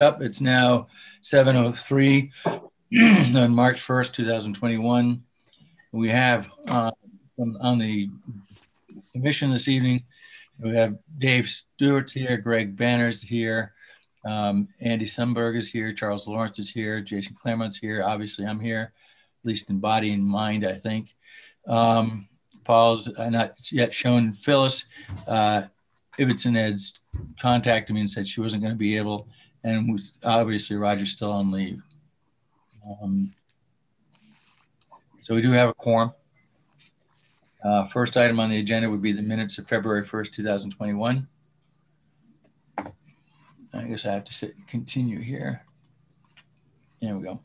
up. It's now 7:03 on March 1st, 2021. We have uh, on the commission this evening, we have Dave Stewart here, Greg Banner's here, um, Andy Sundberg is here, Charles Lawrence is here, Jason Claremont's here. Obviously, I'm here, at least in body and mind, I think. Um, Paul's not yet shown Phyllis. Uh, Ibbotson had contacted me and said she wasn't going to be able and obviously Roger's still on leave. Um, so we do have a quorum. Uh, first item on the agenda would be the minutes of February 1st, 2021. I guess I have to sit, continue here. There we go.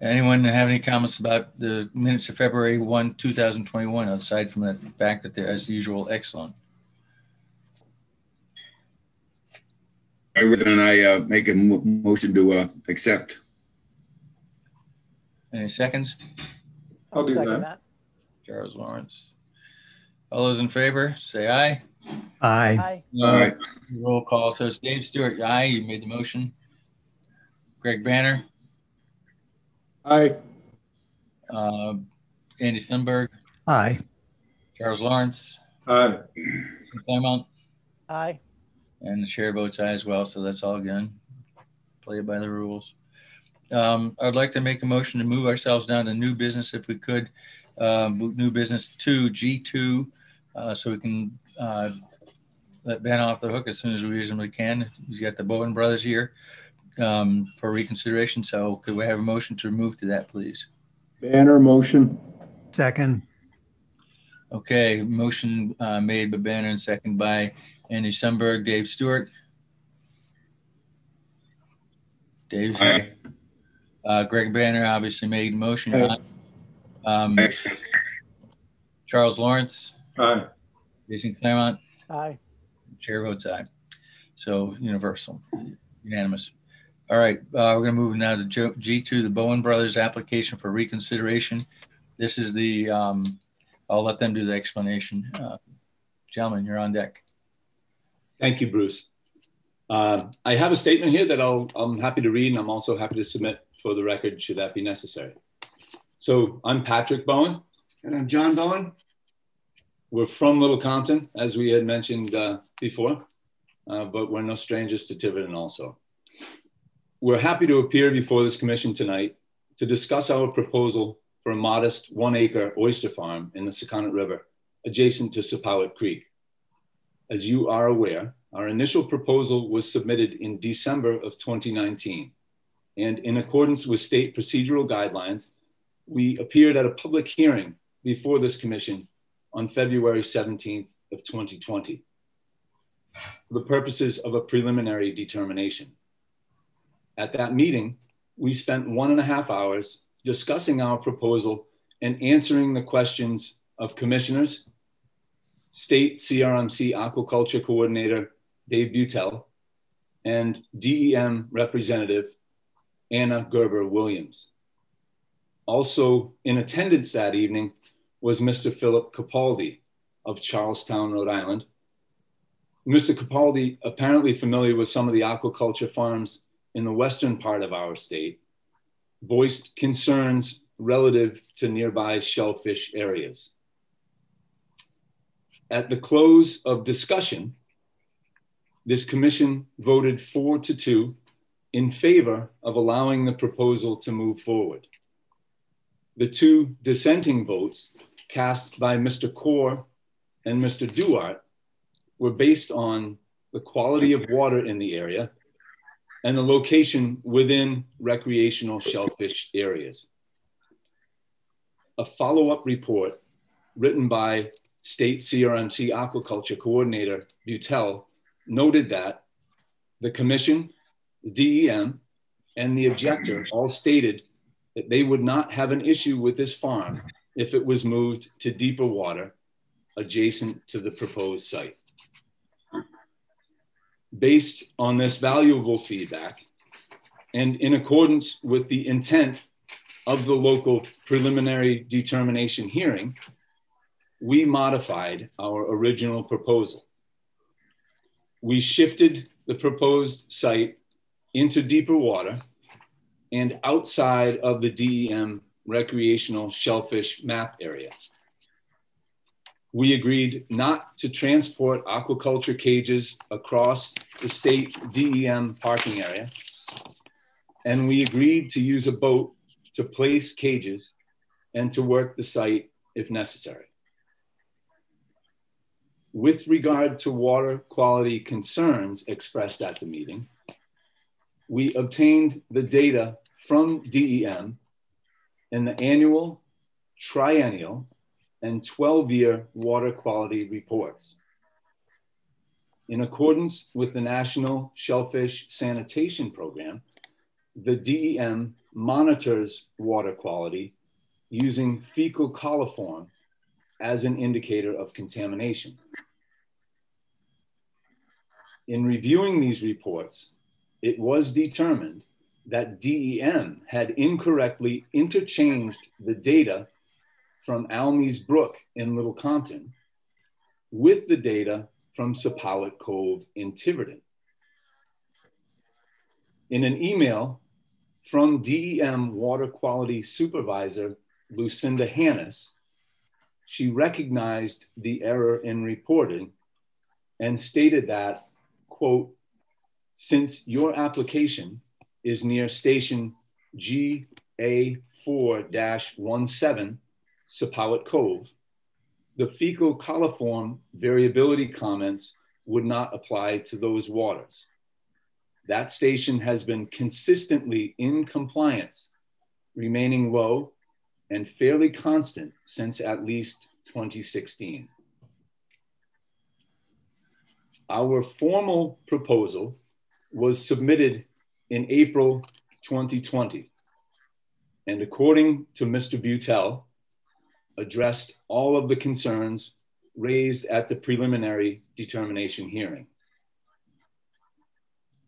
Anyone have any comments about the minutes of February 1, 2021, aside from the fact that they're, as usual, excellent? I would then I uh, make a mo- motion to uh, accept. Any seconds? I'll do Second that. Charles Lawrence. All those in favor, say aye. Aye. Aye. All right. Roll call. So it's Dave Stewart, aye. You made the motion. Greg Banner, Aye. uh, Andy Sundberg, Aye. Charles Lawrence, Aye. Claremont, Aye. And the chair votes aye as well. So that's all good. Play it by the rules. Um, I'd like to make a motion to move ourselves down to new business if we could. Um, new business two, G2, uh, so we can uh, let Ben off the hook as soon as we reasonably can. We've got the Bowen brothers here um, for reconsideration. So could we have a motion to move to that, please? Banner motion. Second. Okay, motion uh, made by Banner and second by Andy Sundberg, Dave Stewart. Dave, Aye. uh, Greg Banner obviously made motion. Aye. Um, Excellent. Charles Lawrence, Aye. Jason Claremont, Aye. chair votes aye. So universal, unanimous. All right, uh, we're gonna move now to G2, the Bowen Brothers application for reconsideration. This is the, um, I'll let them do the explanation. Uh, Gentlemen, you're on deck. Thank you, Bruce. Uh, I have a statement here that I'll, I'm happy to read, and I'm also happy to submit for the record should that be necessary. So I'm Patrick Bowen. And I'm John Bowen. We're from Little Compton, as we had mentioned uh, before, uh, but we're no strangers to Tiverton also. We're happy to appear before this commission tonight to discuss our proposal for a modest one acre oyster farm in the Sakonnet River, adjacent to Seapowet Creek. As you are aware, our initial proposal was submitted in December of 2019. And in accordance with state procedural guidelines, we appeared at a public hearing before this commission on February 17th of 2020 for the purposes of a preliminary determination. At that meeting, we spent one and a half hours discussing our proposal and answering the questions of commissioners, state CRMC aquaculture coordinator Dave Beutel, and DEM representative Anna Gerber Williams. Also in attendance that evening was Mr. Philip Capaldi of Charlestown, Rhode Island. Mr. Capaldi, apparently familiar with some of the aquaculture farms in the western part of our state, voiced concerns relative to nearby shellfish areas. At the close of discussion, this commission voted four to two in favor of allowing the proposal to move forward. The two dissenting votes cast by Mr. Core and Mr. Duart were based on the quality of water in the area and the location within recreational shellfish areas. A follow up report written by State CRMC Aquaculture Coordinator Beutel noted that the Commission, the DEM, and the objector all stated that they would not have an issue with this farm if it was moved to deeper water adjacent to the proposed site. Based on this valuable feedback and in accordance with the intent of the local preliminary determination hearing, we modified our original proposal. We shifted the proposed site into deeper water and outside of the DEM recreational shellfish map area. We agreed not to transport aquaculture cages across the state DEM parking area. And we agreed to use a boat to place cages and to work the site if necessary. With regard to water quality concerns expressed at the meeting, we obtained the data from DEM in the annual, triennial, and 12 year water quality reports. In accordance with the National Shellfish Sanitation Program, the DEM monitors water quality using fecal coliform as an indicator of contamination. In reviewing these reports, it was determined that DEM had incorrectly interchanged the data from Almies Brook in Little Compton with the data from Seapowet Cove in Tiverton. In an email from DEM Water Quality Supervisor Lucinda Hannis, she recognized the error in reporting and stated that, quote, since your application is near station GA4-17, Seapowet Cove, the fecal coliform variability comments would not apply to those waters. That station has been consistently in compliance, remaining low and fairly constant since at least 2016. Our formal proposal was submitted in April 2020. And according to Mr. Beutel, addressed all of the concerns raised at the preliminary determination hearing.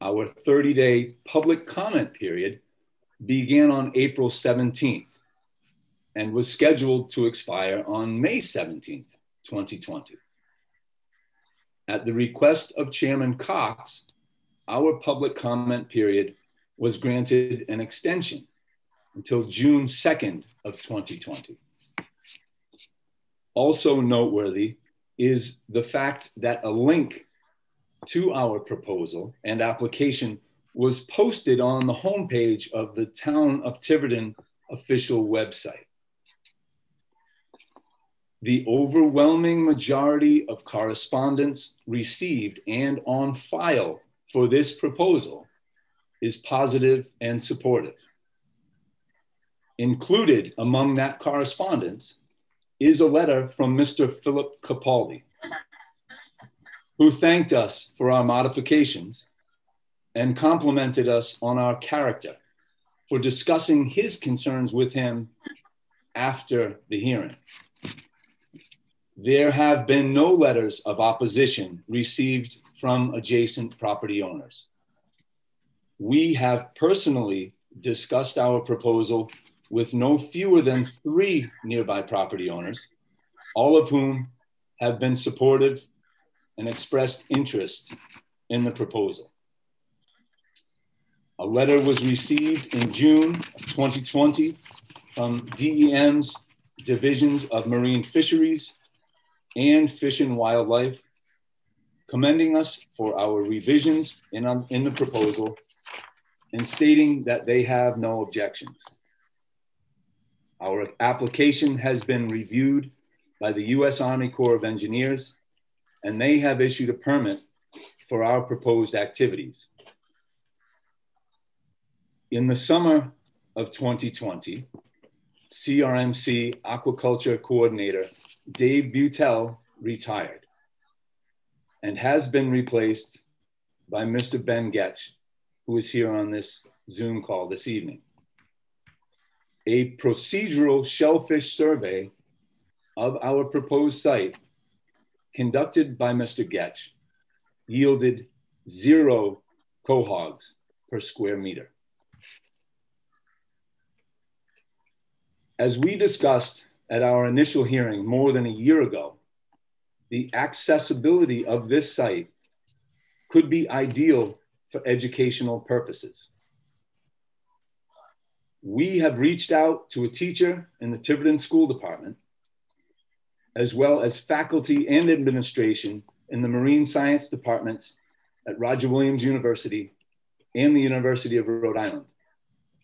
Our 30 day public comment period began on April 17th and was scheduled to expire on May 17th, 2020. At the request of Chairman Cox, our public comment period was granted an extension until June 2nd of 2020. Also noteworthy is the fact that a link to our proposal and application was posted on the homepage of the Town of Tiverton official website. The overwhelming majority of correspondence received and on file for this proposal is positive and supportive. Included among that correspondence is a letter from Mr. Philip Capaldi, who thanked us for our modifications and complimented us on our character for discussing his concerns with him after the hearing. There have been no letters of opposition received from adjacent property owners. We have personally discussed our proposal with no fewer than three nearby property owners, all of whom have been supportive and expressed interest in the proposal. A letter was received in June of 2020 from DEM's Divisions of Marine Fisheries and Fish and Wildlife, commending us for our revisions in, um, in the proposal and stating that they have no objections. Our application has been reviewed by the U.S. Army Corps of Engineers, and they have issued a permit for our proposed activities. In the summer of 2020, CRMC Aquaculture Coordinator Dave Beutel retired and has been replaced by Mr. Ben Goetsch, who is here on this Zoom call this evening. A procedural shellfish survey of our proposed site conducted by Mr. Goetsch yielded zero quahogs per square meter. As we discussed at our initial hearing more than a year ago, the accessibility of this site could be ideal for educational purposes. We have reached out to a teacher in the Tiverton School Department, as well as faculty and administration in the Marine Science departments at Roger Williams University and the University of Rhode Island,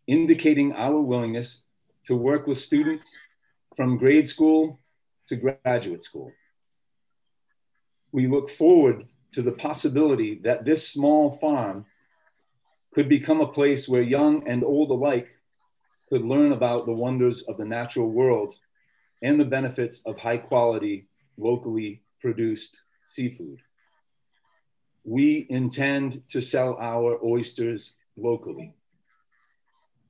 indicating our willingness to work with students from grade school to graduate school. We look forward to the possibility that this small farm could become a place where young and old alike could learn about the wonders of the natural world and the benefits of high quality, locally produced seafood. We intend to sell our oysters locally,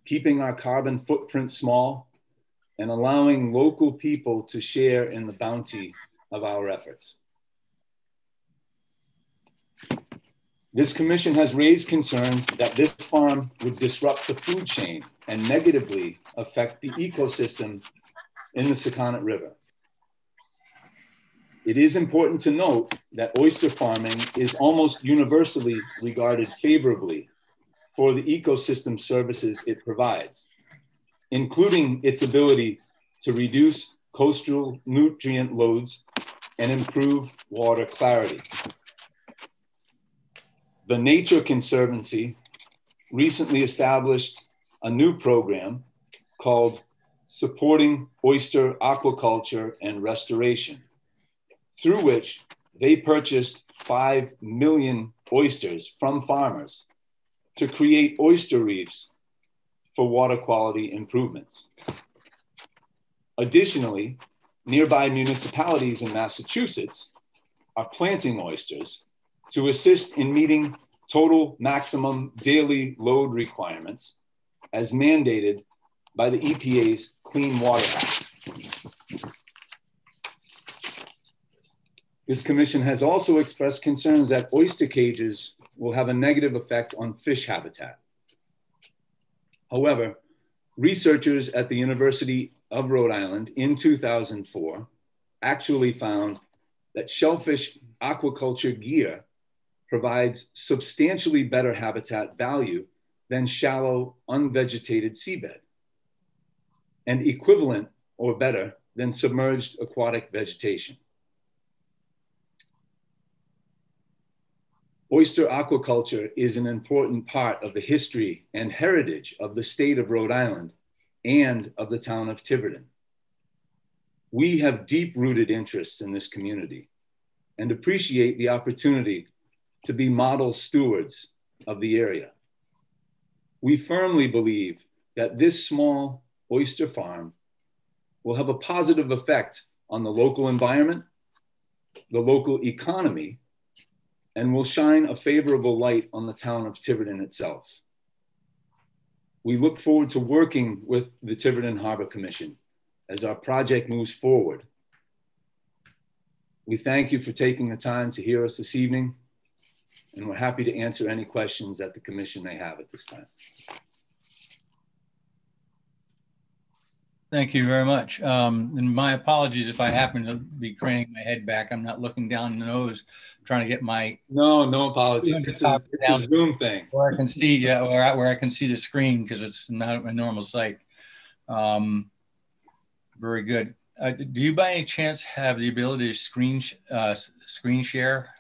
keeping our carbon footprint small and allowing local people to share in the bounty of our efforts. This commission has raised concerns that this farm would disrupt the food chain and negatively affect the ecosystem in the Sakonnet River. It is important to note that oyster farming is almost universally regarded favorably for the ecosystem services it provides, including its ability to reduce coastal nutrient loads and improve water clarity. The Nature Conservancy recently established a new program called Supporting Oyster Aquaculture and Restoration, through which they purchased 5 million oysters from farmers to create oyster reefs for water quality improvements. Additionally, nearby municipalities in Massachusetts are planting oysters to assist in meeting total maximum daily load requirements as mandated by the EPA's Clean Water Act. This commission has also expressed concerns that oyster cages will have a negative effect on fish habitat. However, researchers at the University of Rhode Island in 2004 actually found that shellfish aquaculture gear provides substantially better habitat value than shallow, unvegetated seabed, and equivalent or better than submerged aquatic vegetation. Oyster aquaculture is an important part of the history and heritage of the state of Rhode Island and of the town of Tiverton. We have deep rooted interests in this community and appreciate the opportunity to be model stewards of the area. We firmly believe that this small oyster farm will have a positive effect on the local environment, the local economy, and will shine a favorable light on the town of Tiverton itself. We look forward to working with the Tiverton Harbor Commission as our project moves forward. We thank you for taking the time to hear us this evening and we're happy to answer any questions that the commission may have at this time. Thank you very much. Um, and my apologies if I happen to be craning my head back. I'm not looking down the nose, trying to get my no, no apologies. It's a, it's a Zoom thing where I can see, yeah, where I, where I can see the screen because it's not a normal sight. Um, very good. Uh, do you by any chance have the ability to screen uh, screen share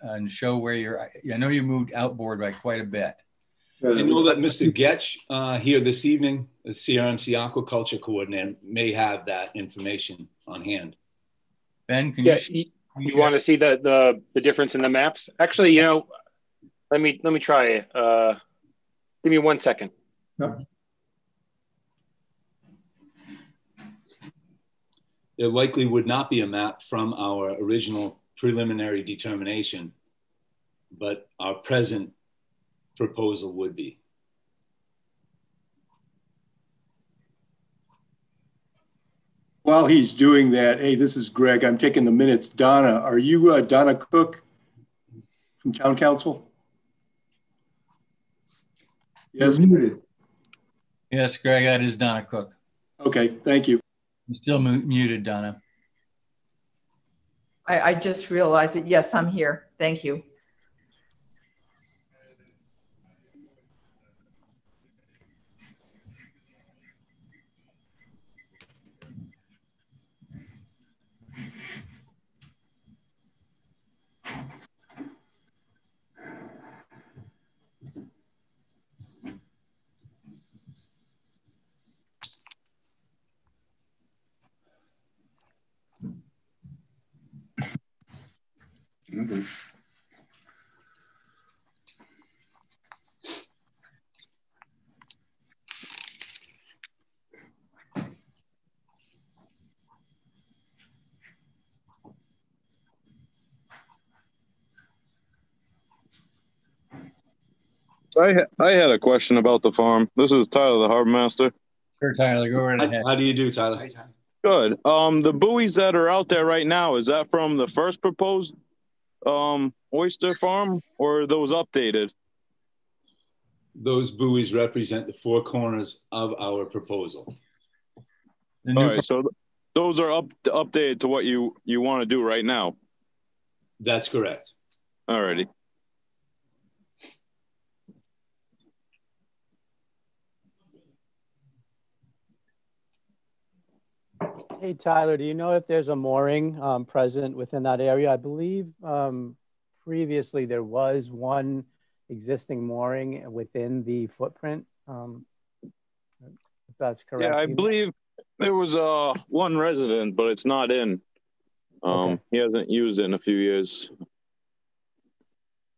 and show where you're. I know you moved outboard by quite a bit. I know that Mr. Goetsch uh, here this evening, the CRMC aquaculture coordinator, may have that information on hand. Ben, can yeah, you? You, you want to see the, the the difference in the maps? Actually, you know, let me let me try. Uh, give me one second. Yep. There likely would not be a map from our original preliminary determination, but our present proposal would be. While he's doing that, hey, this is Greg. I'm taking the minutes. Donna, are you uh, Donna Cook from Town Council? Yes. muted. Yes, Greg, that is Donna Cook. Okay, thank you. I'm still muted, Donna. I, I just realized it. Yes, I'm here. Thank you. Okay. I ha- I had a question about the farm. This is Tyler, the harbor master. Sure, Tyler, go right ahead. How, how do you do, Tyler? Good. Um, the buoys that are out there right now is that from the first proposed um oyster farm or are those updated? Those buoys represent the four corners of our proposal. The All new so th- those are up to updated to what you you want to do right now. That's correct. Alrighty. Hey, Tyler, do you know if there's a mooring um, present within that area? I believe um, previously there was one existing mooring within the footprint. Um, if that's correct. Yeah, I believe there was uh one resident, but it's not in. Um, Okay. he hasn't used it in a few years.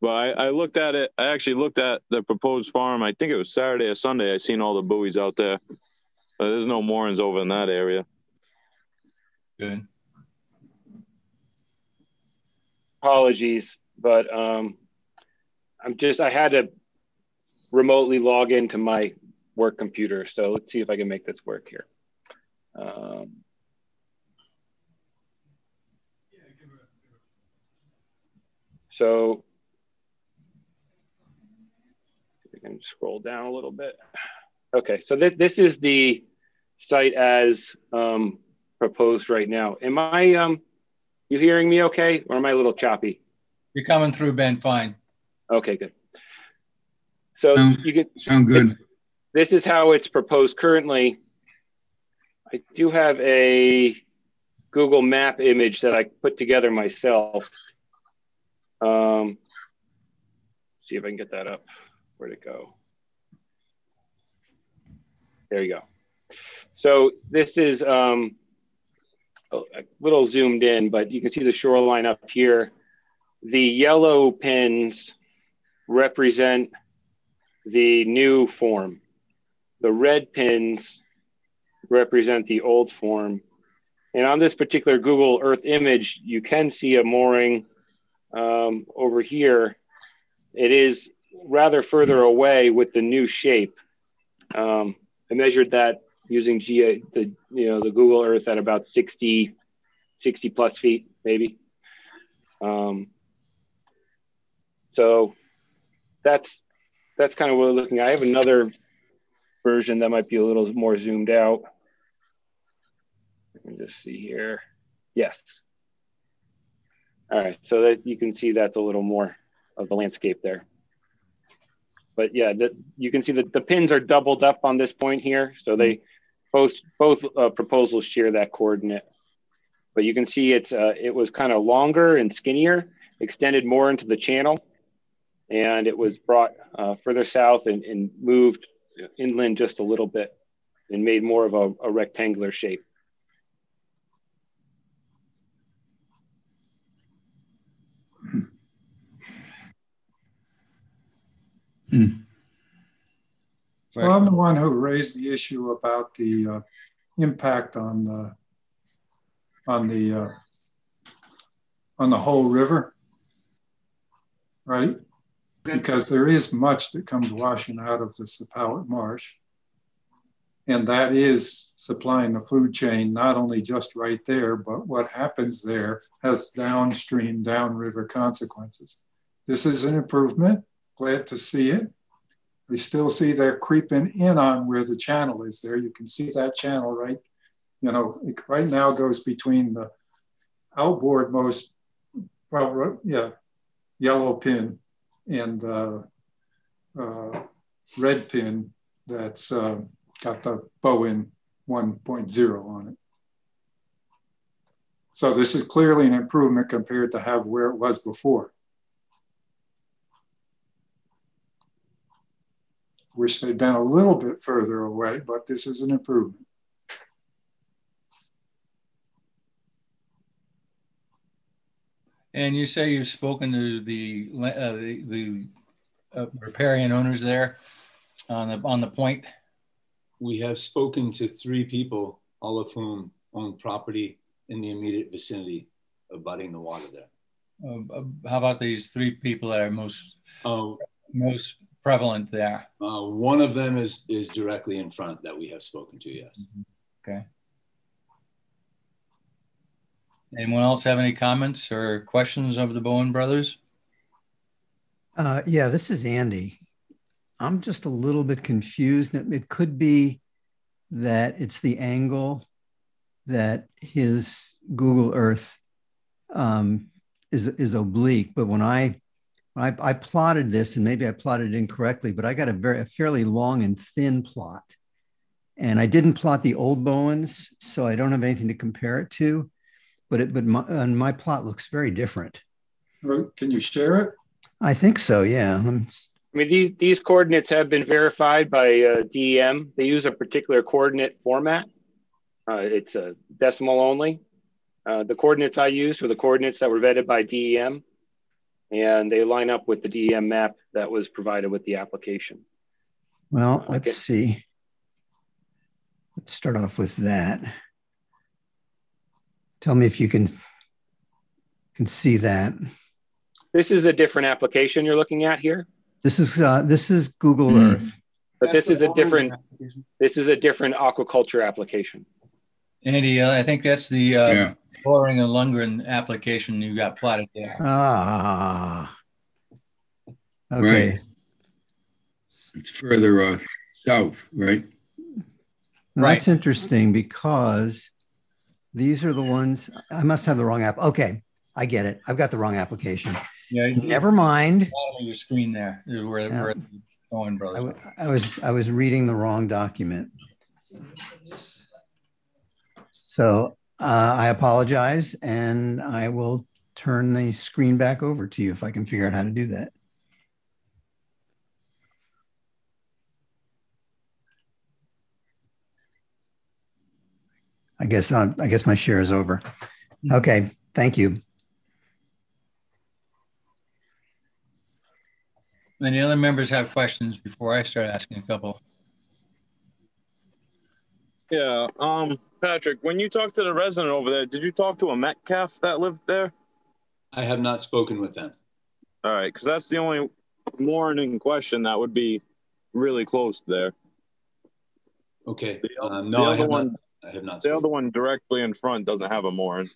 But I, I looked at it. I actually looked at the proposed farm. I think it was Saturday or Sunday. I seen all the buoys out there. But there's no moorings over in that area. Good. Apologies, but um, I'm just I had to remotely log into my work computer. So let's see if I can make this work here. Um, so we can scroll down a little bit. Okay, so th this is the site as um, proposed right now. Am I um, you hearing me okay, or am I a little choppy? You're coming through, Ben, fine. Okay, good. So Um, you can Sound good. this is how it's proposed currently. I do have a Google map image that I put together myself. Um, see if I can get that up. Where'd it go? There you go. So this is um, a little zoomed in, but you can see the shoreline up here. The yellow pins represent the new form. The red pins represent the old form. And on this particular Google Earth image, you can see a mooring um, over here. It is rather further away with the new shape. Um, I measured that using GA, the you know the Google Earth at about 60, 60 plus feet, maybe. Um, so that's that's kind of what we're looking at. I have another version that might be a little more zoomed out. Let me just see here. Yes. All right, so that you can see that's a little more of the landscape there. But yeah, the, you can see that the pins are doubled up on this point here. So they both both uh, proposals share that coordinate. But you can see it's uh, it was kind of longer and skinnier, extended more into the channel and it was brought uh, further south and, and, moved inland just a little bit and made more of a, a rectangular shape. Well, I'm the one who raised the issue about the uh, impact on the on the uh, on the whole river, right? Because there is much that comes washing out of the Seapowet Marsh, and that is supplying the food chain not only just right there, but what happens there has downstream, downriver consequences. This is an improvement. Glad to see it. We still see they're creeping in on where the channel is there. You can see that channel right, you know, right now goes between the outboard most, well, yeah, yellow pin and the uh, red pin that's uh, got the Bowen 1.0 on it. So this is clearly an improvement compared to have where it was before. Wish they'd been a little bit further away, but this is an improvement. And you say you've spoken to the uh, the, the uh, riparian owners there on the on the point. We have spoken to three people, all of whom own property in the immediate vicinity of abutting the water there. Uh, how about these three people that are most uh, most prevalent there? Uh, one of them is is directly in front that we have spoken to. Yes. Mm -hmm. Okay. Anyone else have any comments or questions of the Bowen brothers? Uh, yeah, this is Andy. I'm just a little bit confused. It could be that it's the angle that his Google Earth um, is is oblique. But when I, when I I plotted this, and maybe I plotted it incorrectly, but I got a very a fairly long and thin plot, and I didn't plot the old Bowens, so I don't have anything to compare it to but it but my, uh, my plot looks very different. Can you share it? I think so. Yeah. I mean, these these coordinates have been verified by uh, DEM. They use a particular coordinate format. Uh, it's a decimal only. Uh, the coordinates I used were the coordinates that were vetted by DEM, and they line up with the DEM map that was provided with the application. Well, let's okay. see. Let's start off with that. Tell me if you can can see that. This is a different application you're looking at here. This is uh, this is Google mm. Earth. But this is a different this is a different aquaculture application. Andy, uh, I think that's the uh, yeah. Boehringer and Lundgren application you got plotted there. Ah. Okay. Right. It's further uh, south, right? right. That's interesting because these are the ones I must have the wrong app. Okay, I get it. I've got the wrong application. Yeah, never mind. Your screen there, where, yeah. where going, brother. I, I was I was reading the wrong document. So uh, I apologize, and I will turn the screen back over to you if I can figure out how to do that. I guess uh, I guess my share is over. Mm-hmm. Okay, thank you. Any other members have questions before I start asking a couple? Yeah, um, Patrick, when you talked to the resident over there, did you talk to a Metcalf that lived there? I have not spoken with them. All right, because that's the only mooring question that would be really close there. Okay. The, um, no, the other one, not. I have not. The other one directly in front doesn't have a mooring.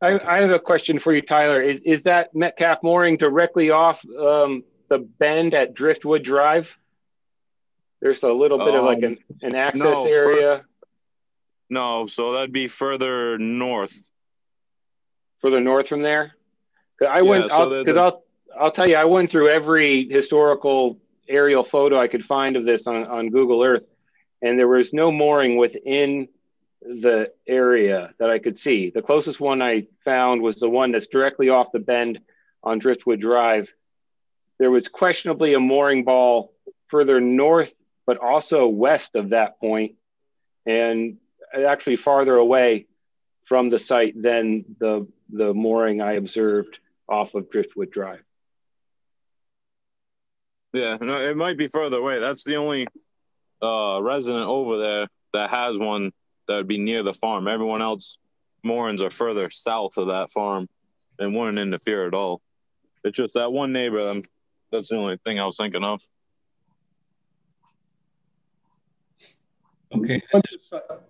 I, I have a question for you, Tyler. Is, is that Metcalf mooring directly off um, the bend at Driftwood Drive? There's a little bit um, of like an, um, an access no, area. No, so that'd be further north. Further north from there? I went because so I'll I'll tell you I went through every historical aerial photo I could find of this on, on Google Earth, and there was no mooring within the area that I could see. The closest one I found was the one that's directly off the bend on Driftwood Drive. There was questionably a mooring ball further north, but also west of that point, and actually farther away from the site than the, the mooring I observed off of Driftwood Drive. Yeah, no, it might be further away. That's the only uh, resident over there that has one that would be near the farm. Everyone else, moorings are further south of that farm and wouldn't interfere at all. It's just that one neighbor. Um, that's the only thing I was thinking of. Okay.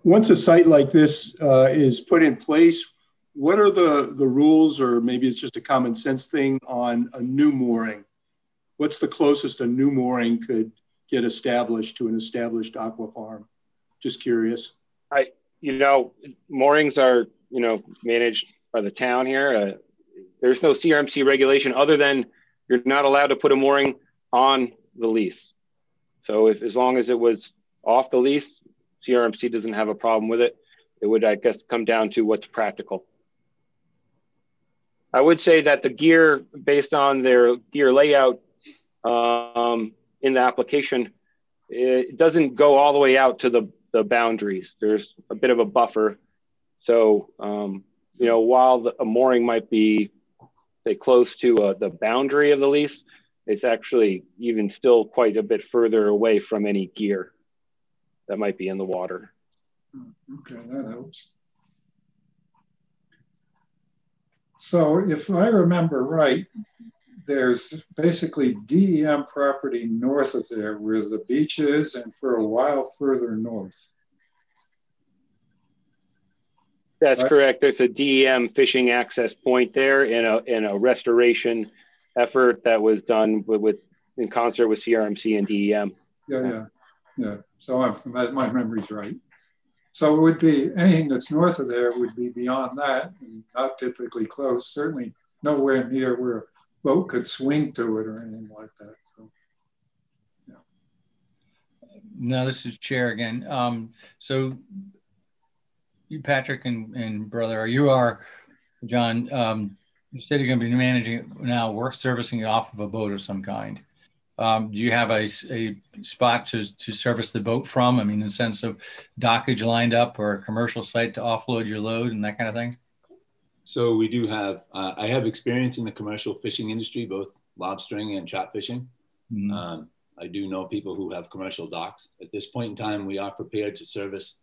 Once a site like this uh, is put in place, what are the, the rules, or maybe it's just a common sense thing on a new mooring? What's the closest a new mooring could get established to an established aqua farm? Just curious. I, you know, moorings are, you know, managed by the town here. Uh, there's no CRMC regulation other than you're not allowed to put a mooring on the lease. So if, as long as it was off the lease, CRMC doesn't have a problem with it. It would, I guess, come down to what's practical. I would say that the gear, based on their gear layout um, in the application, it doesn't go all the way out to the the boundaries. There's a bit of a buffer. So, um, you know, while the, a mooring might be say close to uh, the boundary of the lease. It's actually even still quite a bit further away from any gear that might be in the water. Hmm, okay, that helps. So if I remember right, there's basically DEM property north of there where the beach is and for a while further north. That's right. correct. There's a DEM fishing access point there in a, in a restoration effort that was done with, with in concert with CRMC and DEM. Yeah, yeah, yeah. So I'm, my memory's right. So it would be anything that's north of there would be beyond that, not typically close. Certainly nowhere near where a boat could swing to it or anything like that. So, yeah. No, this is Chair again. Um, so, you, Patrick and, and brother, you are, John, um, you said you're going to be managing it now, work servicing it off of a boat of some kind. Um, do you have a, a spot to, to service the boat from? I mean, in the sense of dockage lined up or a commercial site to offload your load and that kind of thing? So we do have, uh, I have experience in the commercial fishing industry, both lobstering and trap fishing. Mm-hmm. Um, I do know people who have commercial docks. At this point in time, we are prepared to service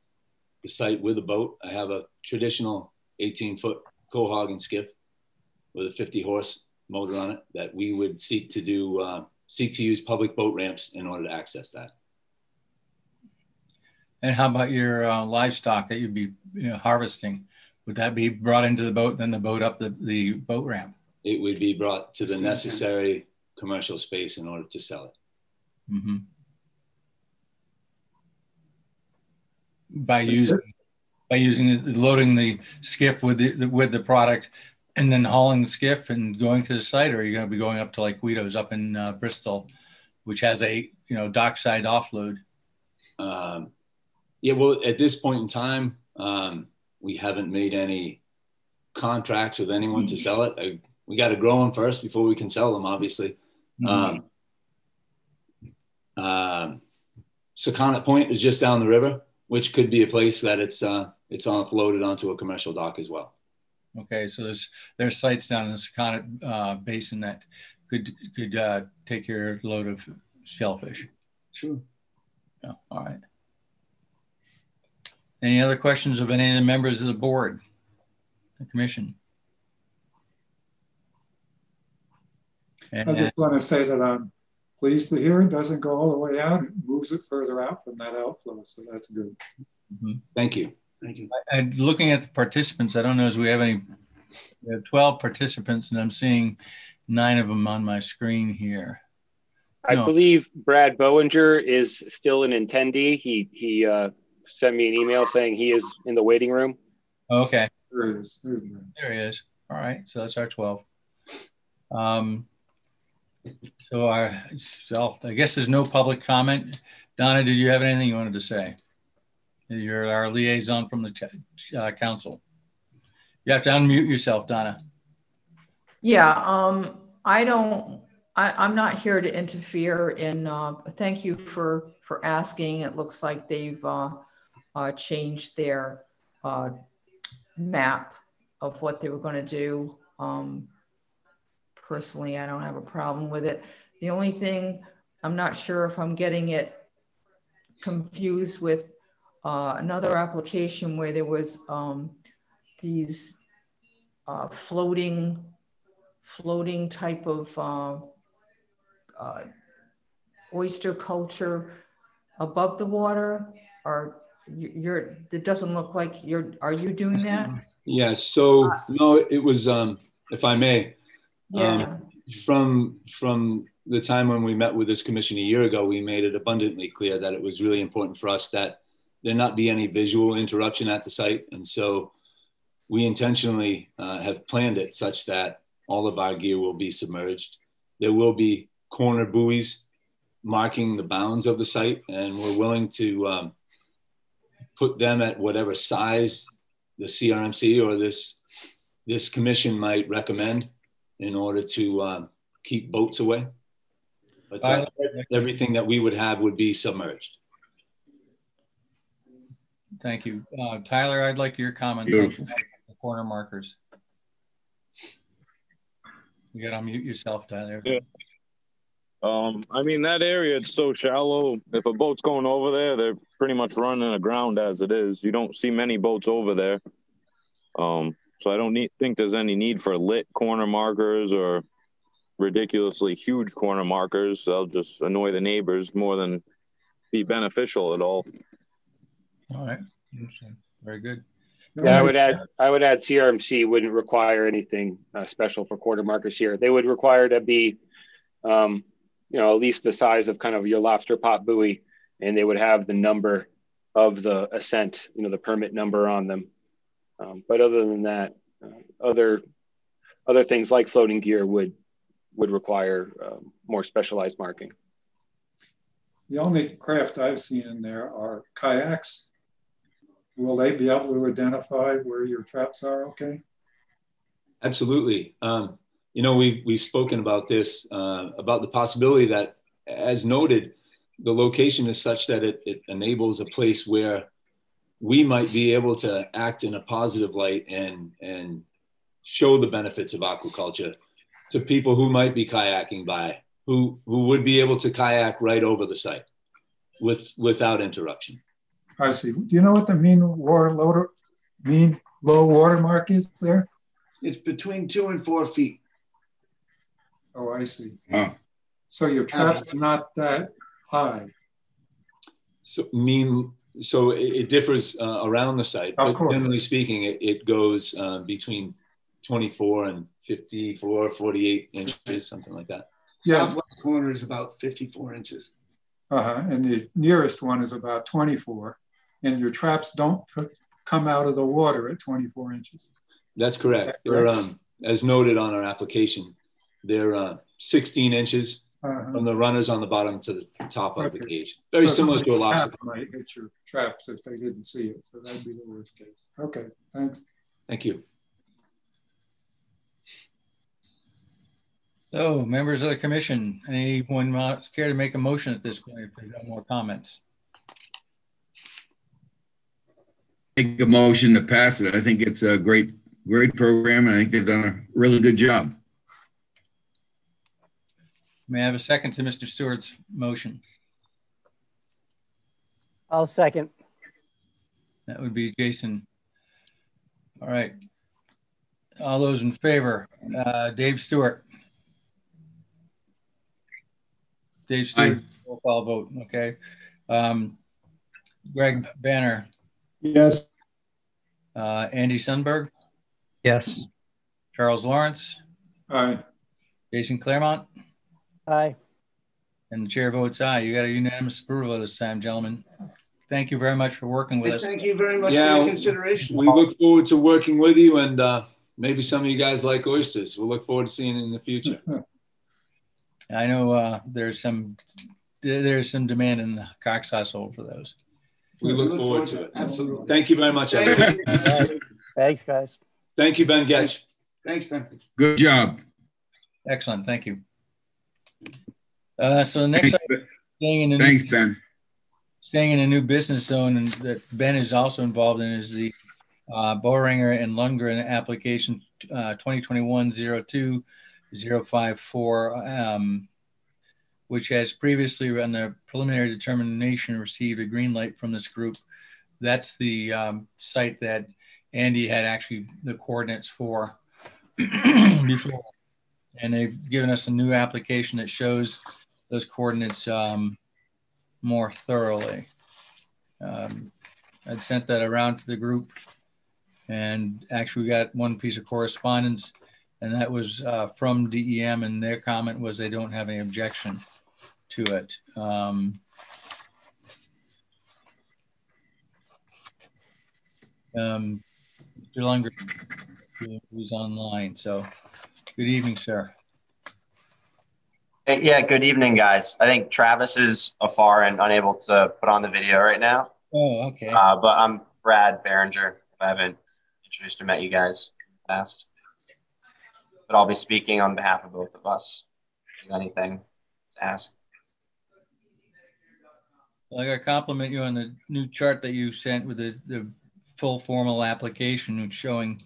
the site with a boat. I have a traditional 18 foot quahog and skiff with a 50 horse motor on it that we would seek to do, uh, seek to use public boat ramps in order to access that. And how about your uh, livestock that you'd be you know, harvesting? Would that be brought into the boat, then the boat up the, the boat ramp? It would be brought to the necessary commercial space in order to sell it. Mm-hmm. By using by using loading the skiff with the with the product and then hauling the skiff and going to the site, or are you going to be going up to like Guido's up in uh, Bristol, which has a you know dockside offload? Um, yeah, well, at this point in time, um, we haven't made any contracts with anyone to sell it. I, we got to grow them first before we can sell them, obviously. Mm-hmm. Um, uh, Sakonnet Point is just down the river, which could be a place that it's uh, it's offloaded onto a commercial dock as well. Okay, so there's there's sites down in the Sakonnet uh, Basin that could could uh, take your load of shellfish. Sure. Yeah. All right. Any other questions of any of the members of the board, the commission? And, I just want to say that I'm pleased to hear it doesn't go all the way out. It moves it further out from that outflow. So that's good. Mm -hmm. Thank you. Thank you. And looking at the participants, I don't know if we have any, we have 12 participants and I'm seeing nine of them on my screen here. I no. believe Brad Boehringer is still an attendee. He, he uh, sent me an email saying he is in the waiting room. Okay. There he is. There he is. All right. So that's our 12. Um, so our self, I guess there's no public comment. Donna, did you have anything you wanted to say? You're our liaison from the uh, council. You have to unmute yourself, Donna. Yeah, um, I don't, I, am not here to interfere in, uh, thank you for, for asking. It looks like they've uh, uh, changed their uh, map of what they were going to do. Um, personally, I don't have a problem with it. The only thing I'm not sure if I'm getting it confused with uh, another application where there was um, these uh, floating, floating type of uh, uh oyster culture above the water, or you're it doesn't look like you're are you doing that yeah so no it was um if i may yeah. Um, from from the time when we met with this commission a year ago we made it abundantly clear that it was really important for us that there not be any visual interruption at the site and so we intentionally uh, have planned it such that all of our gear will be submerged there will be corner buoys marking the bounds of the site and we're willing to um, put them at whatever size the CRMC or this this commission might recommend in order to uh, keep boats away. But uh, everything that we would have would be submerged. Thank you. Uh, Tyler, I'd like your comments Beautiful. on the corner markers. You got to mute yourself, Tyler. Yeah. Um, I mean that area it's so shallow. If a boat's going over there, they're pretty much running aground as it is. You don't see many boats over there. Um, so I don't need, think there's any need for lit corner markers or ridiculously huge corner markers. They'll just annoy the neighbors more than be beneficial at all. All right. Very good. Yeah, I would add. I would add. CRMC wouldn't require anything uh, special for quarter markers here. They would require to be, um, you know, at least the size of kind of your lobster pot buoy, and they would have the number of the assent, you know, the permit number on them. Um, but other than that, uh, other other things like floating gear would would require uh, more specialized marking. The only craft I've seen in there are kayaks will they be able to identify where your traps are okay? Absolutely. Um, you know, we've, we've spoken about this, uh, about the possibility that, as noted, the location is such that it, it enables a place where we might be able to act in a positive light and, and show the benefits of aquaculture to people who might be kayaking by, who, who would be able to kayak right over the site with, without interruption. I see. Do you know what the mean water loader, mean low water mark is there? It's between two and four feet. Oh, I see. So your trap's not that high. So mean, so it, it differs uh, around the site, Of but course. generally speaking, it, it goes uh, between 24 and 54, 48 inches, something like that. Yeah. Southwest corner is about 54 inches. Uh-huh. And the nearest one is about 24. And your traps don't put, come out of the water at 24 inches. That's correct. They're, um, as noted on our application, they're uh, 16 inches Uh-huh. from the runners on the bottom to the top of the cage. Very So similar to a somebody's lobster. trap Might hit your traps if they didn't see it. So that'd be the worst case. Okay, thanks. Thank you. So, members of the commission, anyone care to make a motion at this point if there's no more comments? Make a motion to pass it. I think it's a great, great program, and I think they've done a really good job. May I have a second to Mr. Stewart's motion? I'll second. That would be Jason. All right. All those in favor, uh, Dave Stewart. Dave Stewart, roll call vote, okay. Um, Greg Banner, Yes. uh, Andy Sundberg, Yes. Charles Lawrence, Aye. Jason Claremont, Aye. and the chair votes aye. You got a unanimous approval this time, gentlemen. Thank you very much for working with us. Thank you very much Yeah, for your consideration. We look forward to working with you and uh, maybe some of you guys like oysters. We'll look forward to seeing you in the future. I know uh, there's some there's some demand in the Cox household for those. We look forward to it. Absolutely. Thank you very much. Thank everyone. Thanks, guys. Thank you, Ben Goetsch. Thanks, Ben. Good job. Excellent, thank you. Uh, so the next Thanks, item, staying in the new, Ben. staying in a new business zone and that Ben is also involved in is the uh, Boehringer and Lundgren application uh, 2021-02-054, um, which has previously on the preliminary determination received a green light from this group. That's the um, site that Andy had actually the coordinates for before. And they've given us a new application that shows those coordinates um, more thoroughly. Um, I'd sent that around to the group and actually we got one piece of correspondence and that was uh, from DEM and their comment was they don't have any objection to it. Um, um, Mr. Lundgren, who's online. So good evening, sir. Hey, yeah, good evening, guys. I think Travis is afar and unable to put on the video right now. Oh, okay. Uh, but I'm Brad Boehringer. If I haven't introduced or met you guys past, but I'll be speaking on behalf of both of us. If anything to ask? I got to compliment you on the new chart that you sent with the, the full formal application showing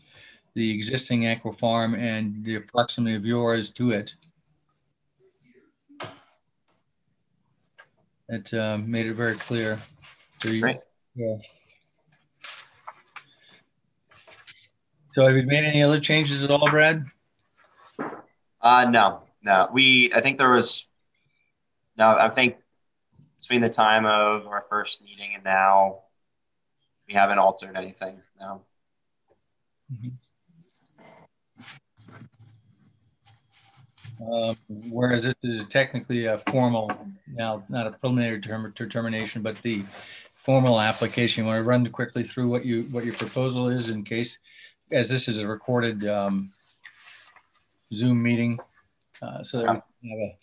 the existing aquafarm and the proximity of yours to it. It uh, made it very clear to you. Great. Yeah. So have you made any other changes at all, Brad? Uh, no, no. We, I think there was, no, I think between the time of our first meeting and now, we haven't altered anything. No. Um, whereas this is technically a formal, now not a preliminary term, determination, but the formal application. Want to run quickly through what you what your proposal is in case, as this is a recorded um, Zoom meeting, uh, so that we have a,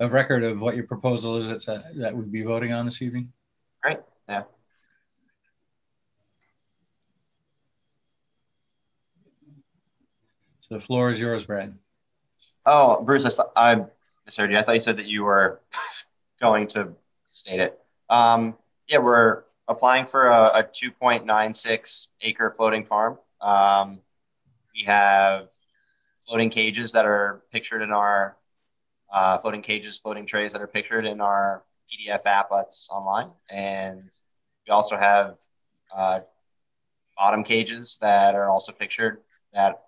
a record of what your proposal is that's a, that we'd be voting on this evening. Great. Yeah. So the floor is yours, Brad. Oh, Bruce, I, I misheard you. I thought you said that you were going to state it. Um, yeah, we're applying for a, a 2.96 acre floating farm. Um, we have floating cages that are pictured in our uh, floating cages, floating trays that are pictured in our PDF app that's online. And we also have uh, bottom cages that are also pictured that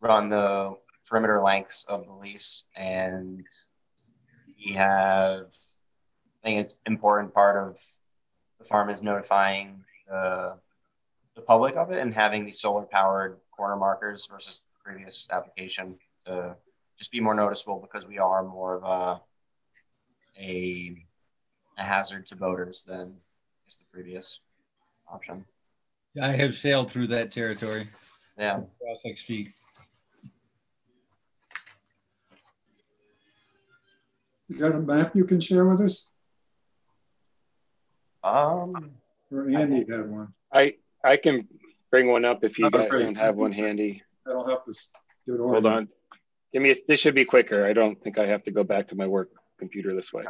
run the perimeter lengths of the lease. And we have, I think it's important part of the farm is notifying the, the public of it and having these solar powered corner markers versus the previous application to just be more noticeable because we are more of a, a, a hazard to boaters than is the previous option. I have sailed through that territory. Yeah. Across six feet. You got a map you can share with us? Um, or Andy had one. I I can bring one up if you Oh, guys great. don't have one handy. That'll help us get Hold on. Give me. A, this should be quicker. I don't think I have to go back to my work computer this way.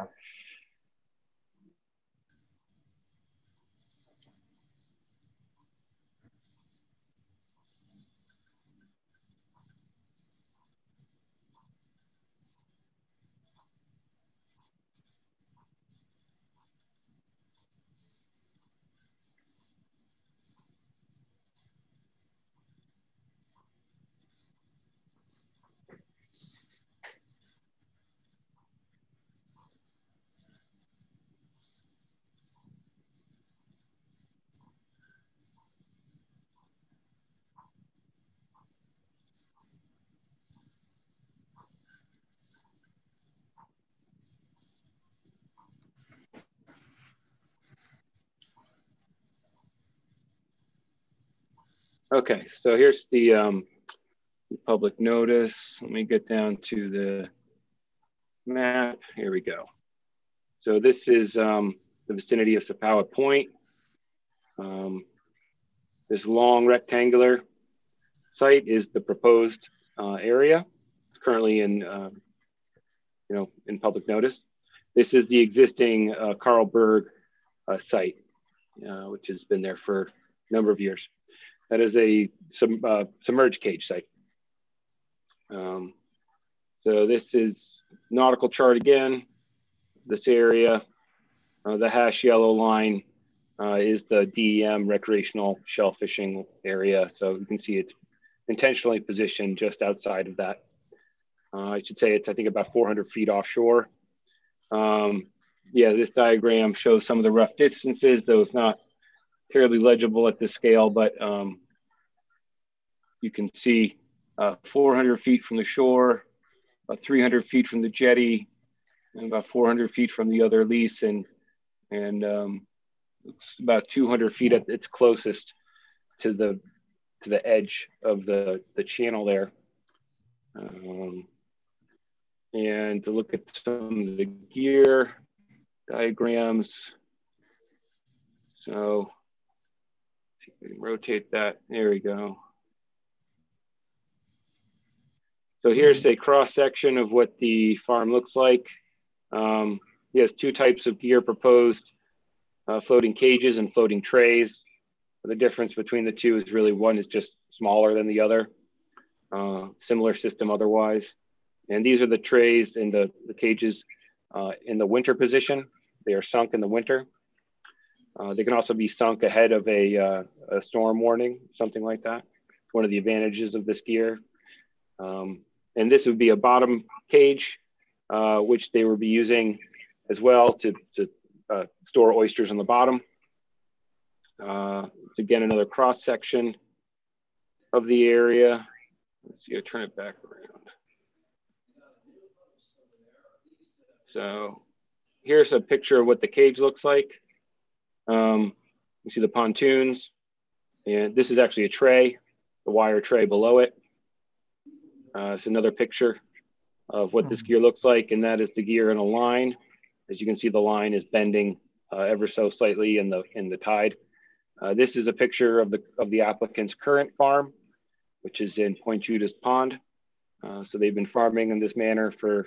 Okay, so here's the um, public notice. Let me get down to the map. Here we go. So this is um, the vicinity of Seapowet Point. Um, this long rectangular site is the proposed uh, area. It's currently in, uh, you know, in public notice. This is the existing uh, Carl Berg uh, site, uh, which has been there for a number of years. That is a sub, uh, submerged cage site. Um, so this is nautical chart again. This area, uh, the hash yellow line uh, is the DEM recreational shell fishing area. So you can see it's intentionally positioned just outside of that. Uh, I should say it's, I think, about 400 feet offshore. Um, yeah, this diagram shows some of the rough distances, though it's not terribly legible at this scale, but um, you can see uh, 400 feet from the shore, about 300 feet from the jetty, and about 400 feet from the other lease, and and um, about 200 feet at its closest to the to the edge of the the channel there. Um, and to look at some of the gear diagrams. So rotate that. There we go. So here's a cross section of what the farm looks like. Um, he has two types of gear proposed, uh, floating cages and floating trays. The difference between the two is really one is just smaller than the other. Uh, similar system otherwise. And these are the trays and the, the cages uh, in the winter position. They are sunk in the winter. Uh, they can also be sunk ahead of a, uh, a, storm warning, something like that. One of the advantages of this gear. Um, and this would be a bottom cage, uh, which they would be using as well to, to uh, store oysters on the bottom. Uh, again, another cross section of the area. Let's see, I'll turn it back around. So here's a picture of what the cage looks like. Um, you see the pontoons, and this is actually a tray, the wire tray below it. Uh, it's another picture of what this gear looks like, and that is the gear in a line. As you can see, the line is bending uh, ever so slightly in the in the tide. Uh, this is a picture of the of the applicant's current farm, which is in Point Judith Pond. Uh, so they've been farming in this manner for,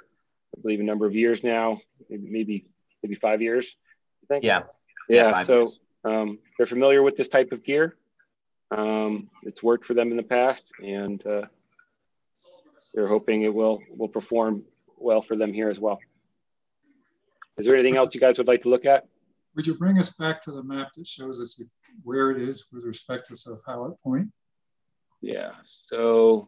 I believe, a number of years now, maybe maybe five years. I think. Yeah. Yeah. yeah so um, they're familiar with this type of gear. Um, it's worked for them in the past, and uh, they're hoping it will will perform well for them here as well. Is there anything else you guys would like to look at? Would you bring us back to the map that shows us where it is with respect to the pilot point? Yeah, so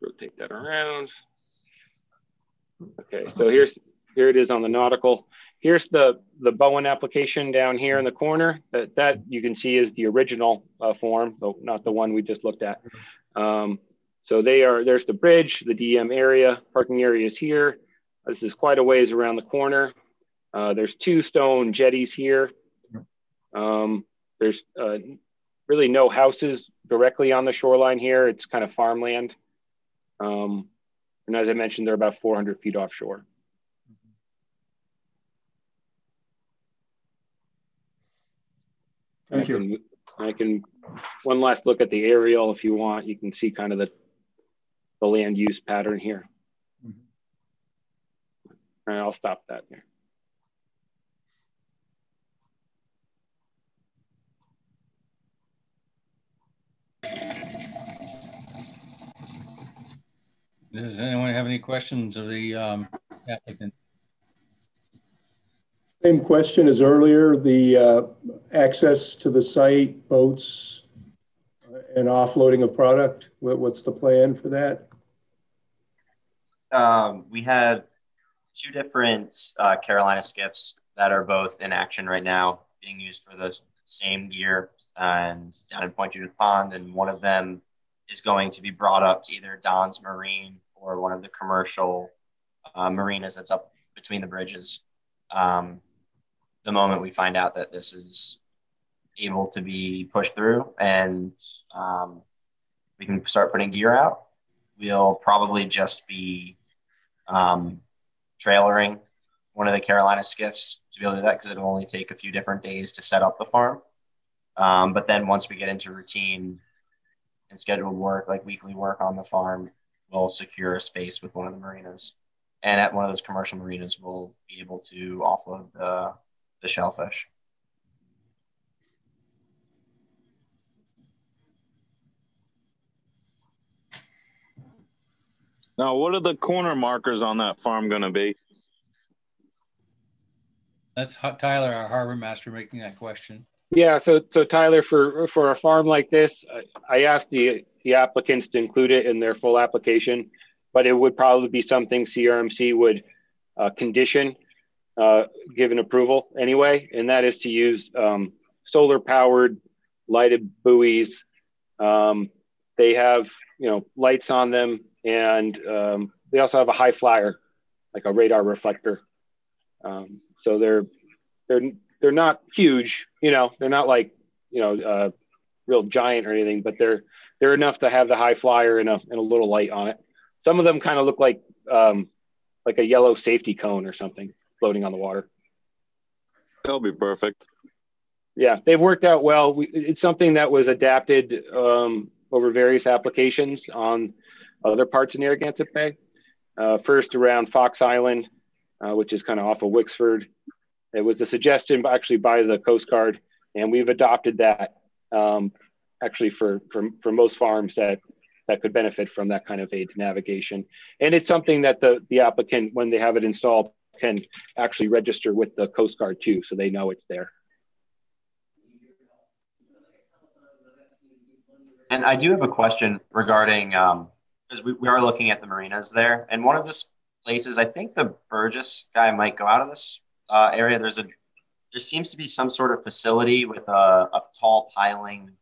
let's rotate that around. Okay, so here's here it is on the nautical. Here's the the Bowen application down here in the corner. That that you can see is the original uh, form, though not the one we just looked at. Um, so they are there's the bridge, the DM area, parking area is here. This is quite a ways around the corner. Uh, there's two stone jetties here. Um, there's uh, really no houses directly on the shoreline here. It's kind of farmland. Um, and as I mentioned, they're about 400 feet offshore. Thank I you. Can, I can, one last look at the aerial if you want. You can see kind of the, the land use pattern here. Mm -hmm. All right, I'll stop that there. Does anyone have any questions of the um, applicant? Same question as earlier, the uh, access to the site, boats, and offloading of product. What, what's the plan for that? Um, we have two different uh, Carolina skiffs that are both in action right now, being used for the same gear and down in Point Judith Pond, and one of them is going to be brought up to either Don's Marine or one of the commercial uh, marinas that's up between the bridges. Um, the moment we find out that this is able to be pushed through and um, we can start putting gear out, we'll probably just be um, trailering one of the Carolina skiffs to be able to do that because it'll only take a few different days to set up the farm. Um, but then once we get into routine and scheduled work, like weekly work on the farm, we'll secure a space with one of the marinas. And at one of those commercial marinas, we'll be able to offload the, the shellfish. Now, what are the corner markers on that farm going to be? That's Tyler, our harbor master, making that question. Yeah, so so Tyler, for for a farm like this, I asked the the applicants to include it in their full application, but it would probably be something CRMC would uh, condition uh, given approval anyway, and that is to use um, solar powered lighted buoys. Um, they have you know lights on them, and um, they also have a high flyer, like a radar reflector. Um, so they're they're they're not huge, you know, they're not like, you know, uh, real giant or anything, but they're they're enough to have the high flyer and a and a little light on it. Some of them kind of look like um, like a yellow safety cone or something floating on the water. That'll be perfect. Yeah, they've worked out well. We, it's something that was adapted um, over various applications on other parts of Narragansett Bay. Uh, first around Fox Island, uh, which is kind of off of Wickford. it was a suggestion actually by the Coast Guard, and we've adopted that um, actually for, for, for most farms that, that could benefit from that kind of aid to navigation. And it's something that the, the applicant, when they have it installed, can actually register with the Coast Guard too, so they know it's there. And I do have a question regarding, um, because we, we are looking at the marinas there, and one of the places, I think the Burgess guy might go out of this uh, area. There's a, there seems to be some sort of facility with a, a tall piling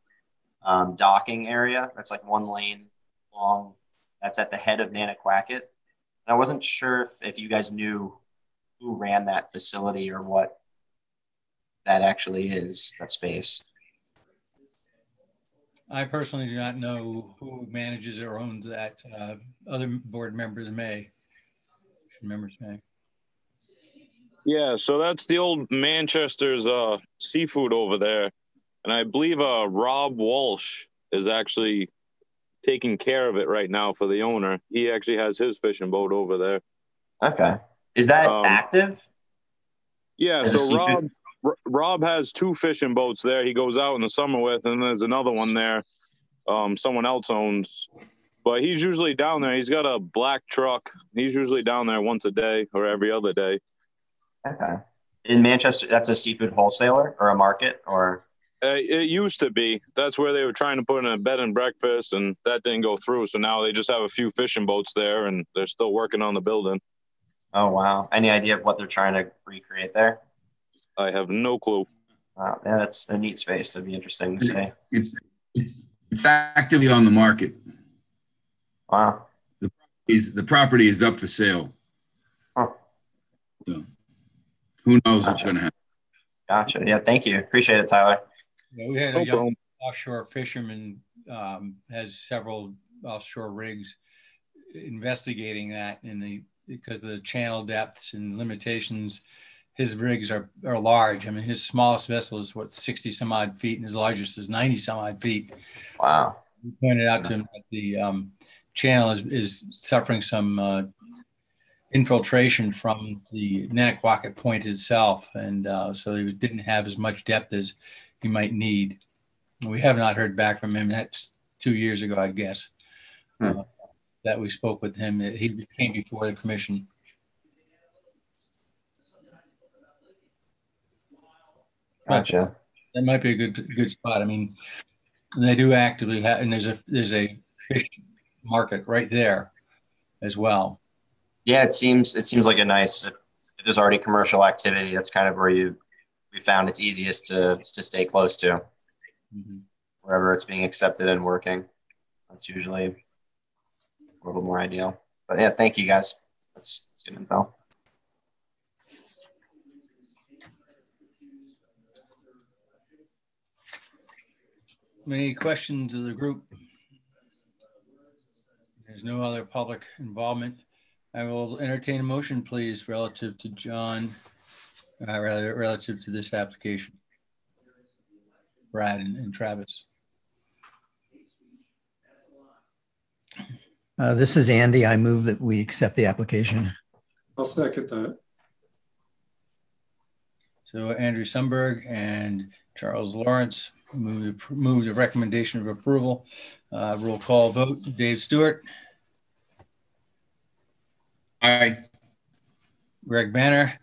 um, docking area that's like one lane long. That's at the head of Nanaquacket. And I wasn't sure if, if you guys knew who ran that facility or what that actually is, that space. I personally do not know who manages or owns that. Uh, other board members may. Members may. Yeah, so that's the old Manchester's uh, seafood over there, and I believe uh, Rob Walsh is actually taking care of it right now for the owner. He actually has his fishing boat over there. Okay, is that um, active? Yeah, As so Rob Rob has two fishing boats there. He goes out in the summer with, and there's another one there. Um, someone else owns, but he's usually down there. He's got a black truck. He's usually down there once a day or every other day. Okay. In Manchester, that's a seafood wholesaler or a market, or uh, it used to be. That's where they were trying to put in a bed and breakfast, and that didn't go through. So now they just have a few fishing boats there, and they're still working on the building. Oh wow! Any idea of what they're trying to recreate there? I have no clue. Wow, yeah, that's a neat space. That'd be interesting to see. It's it's it's actively on the market. Wow. The is the property is up for sale. Huh. So, who knows gotcha. what's going to happen? Gotcha. Yeah. Thank you. Appreciate it, Tyler. Yeah, we had a young offshore fisherman um, has several offshore rigs investigating that in the because of the channel depths and limitations his rigs are, are large. I mean, his smallest vessel is what 60 some odd feet, and his largest is 90 some odd feet. Wow. We pointed out to him that the um, channel is, is suffering some uh, infiltration from the Nanaquacket Point itself, and uh, so he didn't have as much depth as he might need. We have not heard back from him. That's two years ago, I guess, hmm. uh, that we spoke with him. He came before the commission. Gotcha. That might be a good good spot. I mean, they do actively have, and there's a there's a fish market right there as well. Yeah, it seems it seems like a nice. If there's already commercial activity, that's kind of where you we found it's easiest to to stay close to. Mm-hmm. Wherever it's being accepted and working, that's usually little more ideal. But yeah, thank you guys. That's, that's good info. Any questions of the group? There's no other public involvement. I will entertain a motion, please, relative to John, uh, relative to this application. Brad and, and Travis. Uh, this is Andy. I move that we accept the application. I'll second that. So Andrew Sundberg and Charles Lawrence Move, move the recommendation of approval. Uh, roll call vote. Dave Stewart. Aye. Greg Banner.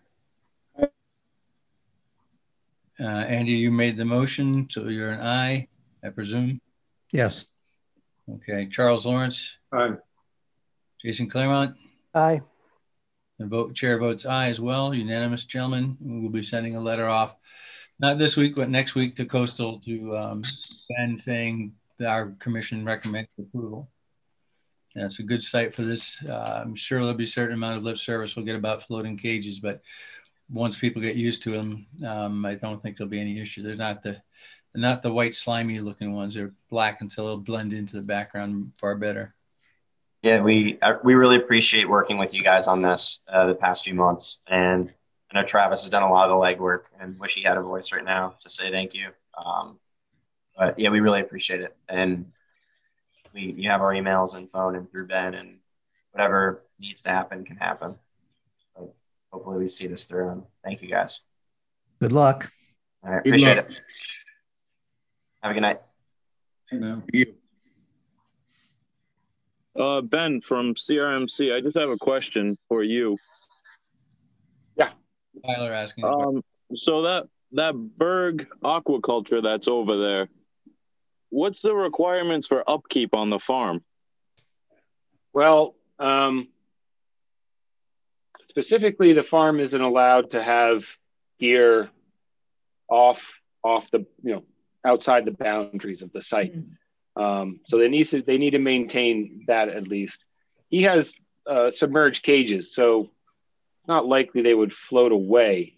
Uh, Andy, you made the motion, so you're an aye, I presume. Yes. Okay. Charles Lawrence. Aye. Jason Claremont. Aye. The vote chair votes aye as well. Unanimous, gentlemen. We will be sending a letter off not this week, but next week to Coastal to um, Ben saying that our commission recommends approval. And it's a good site for this. Uh, I'm sure there'll be a certain amount of lip service we'll get about floating cages, but once people get used to them, um, I don't think there'll be any issue. They're not the they're not the white slimy looking ones. They're black, and so they'll blend into the background far better. Yeah, we uh, we really appreciate working with you guys on this uh, the past few months, and I know Travis has done a lot of the legwork and wish he had a voice right now to say thank you. Um, but yeah, we really appreciate it. And we, you have our emails and phone and through Ben and whatever needs to happen can happen. But hopefully we see this through and thank you guys. Good luck. All right. Appreciate it. Have a good night. No. You. Uh, Ben from CRMC, I just have a question for you. Yeah. Tyler asking. Um, so that that Berg aquaculture that's over there, what's the requirements for upkeep on the farm? Well, um, specifically, the farm isn't allowed to have gear off off the you know outside the boundaries of the site. Um, so they need to they need to maintain that at least. He has uh, submerged cages, so not likely they would float away.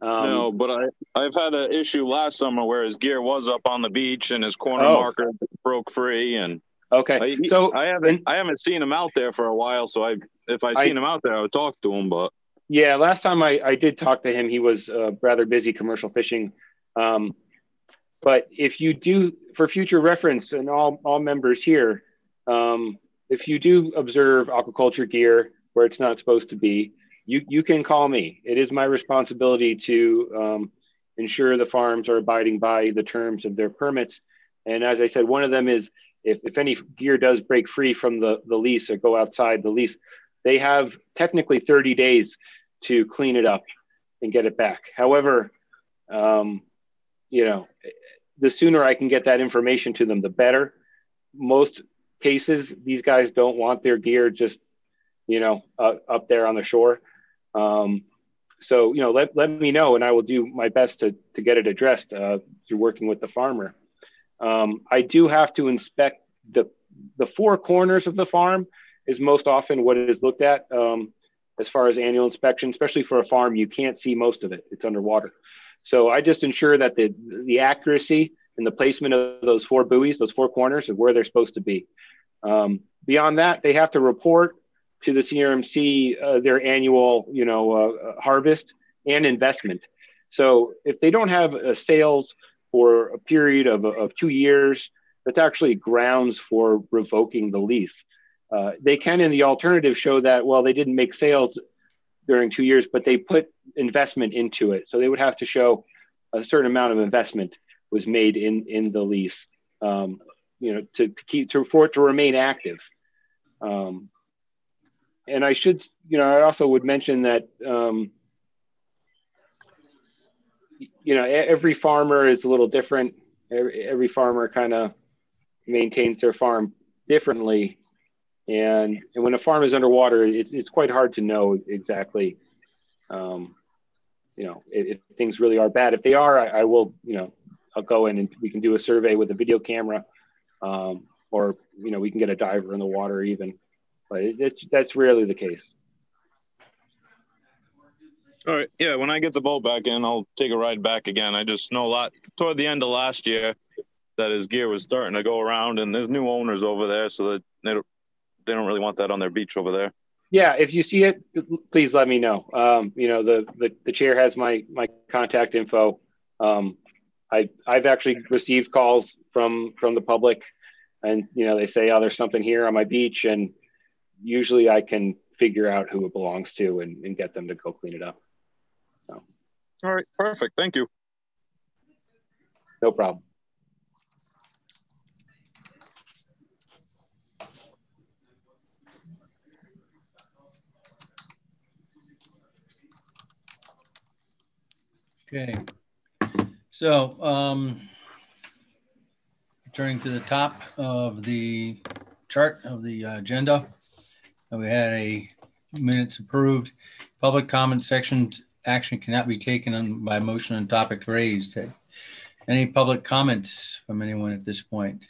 Um, no, but I I've had an issue last summer where his gear was up on the beach and his corner Oh. marker broke free and Okay, I, so I haven't I haven't seen him out there for a while. So I if I I- seen him out there, I would talk to him. But Yeah, last time I, I did talk to him, he was uh, rather busy commercial fishing. Um, but if you do, for future reference, and all, all members here, um, if you do observe aquaculture gear where it's not supposed to be, you, you can call me. It is my responsibility to um, ensure the farms are abiding by the terms of their permits. And as I said, one of them is if, if any gear does break free from the, the lease or go outside the lease, they have technically 30 days to clean it up and get it back. However, um, you know, the sooner I can get that information to them, the better. Most cases, these guys don't want their gear just, you know, uh, up there on the shore. Um, so, you know, let, let me know and I will do my best to, to get it addressed uh, through working with the farmer. Um, I do have to inspect the, the four corners of the farm is most often what is looked at. Um, as far as annual inspection, especially for a farm, you can't see most of it. It's underwater. So I just ensure that the the accuracy and the placement of those four buoys, those four corners, of where they're supposed to be. Um, beyond that, they have to report to the CRMC uh, their annual, you know, uh, harvest and investment. So if they don't have uh, sales for a period of, of two years, that's actually grounds for revoking the lease. Uh, they can, in the alternative, show that well, they didn't make sales during two years, but they put investment into it. So they would have to show a certain amount of investment was made in in the lease, um, you know, to, to keep to for it to remain active. Um, and I should, you know, I also would mention that, um, you know, every farmer is a little different. Every, every farmer kind of maintains their farm differently and and when a farm is underwater, it's it's quite hard to know exactly, um, you know, if, if things really are bad. If they are, I, I, will, you know, I'll go in and we can do a survey with a video camera, um, or you know, we can get a diver in the water even, but it, that's rarely the case. all right, yeah, when I get the boat back in, I'll take a ride back again. I just know a lot toward the end of last year that his gear was starting to go around, and there's new owners over there, so that they don't, really want that on their beach over there. Yeah, if you see it, please let me know. Um, you know, the, the the chair has my my contact info. Um, I I've actually received calls from from the public, and you know they say, oh, there's something here on my beach, and usually I can figure out who it belongs to and, and get them to go clean it up. So, All right, perfect. Thank you. no problem. Okay. So, um, turning to the top of the chart of the agenda, uh, we had a minutes approved. Public comment section action cannot be taken on by motion on topic raised. Any public comments from anyone at this point?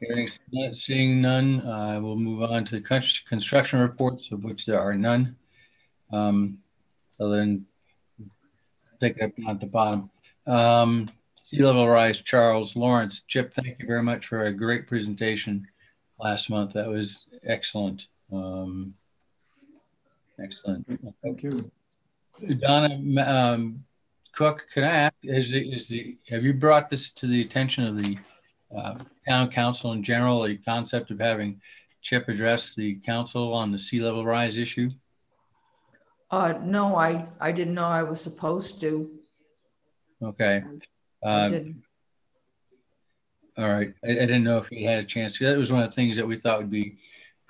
Hearing, seeing none, uh, we'll move on to con- construction reports, of which there are none. Um, other than take it up at the bottom. Um, sea level rise, Charles Lawrence, Chip, thank you very much for a great presentation last month. That was excellent. Um, excellent. Thank you. Donna um, Cook, could I ask, is, is the, have you brought this to the attention of the uh, town council in general, the concept of having Chip address the council on the sea level rise issue? Uh, no, I, I didn't know I was supposed to. Okay. Uh, didn't. All right. I, I didn't know if we had a chance. That was one of the things that we thought would be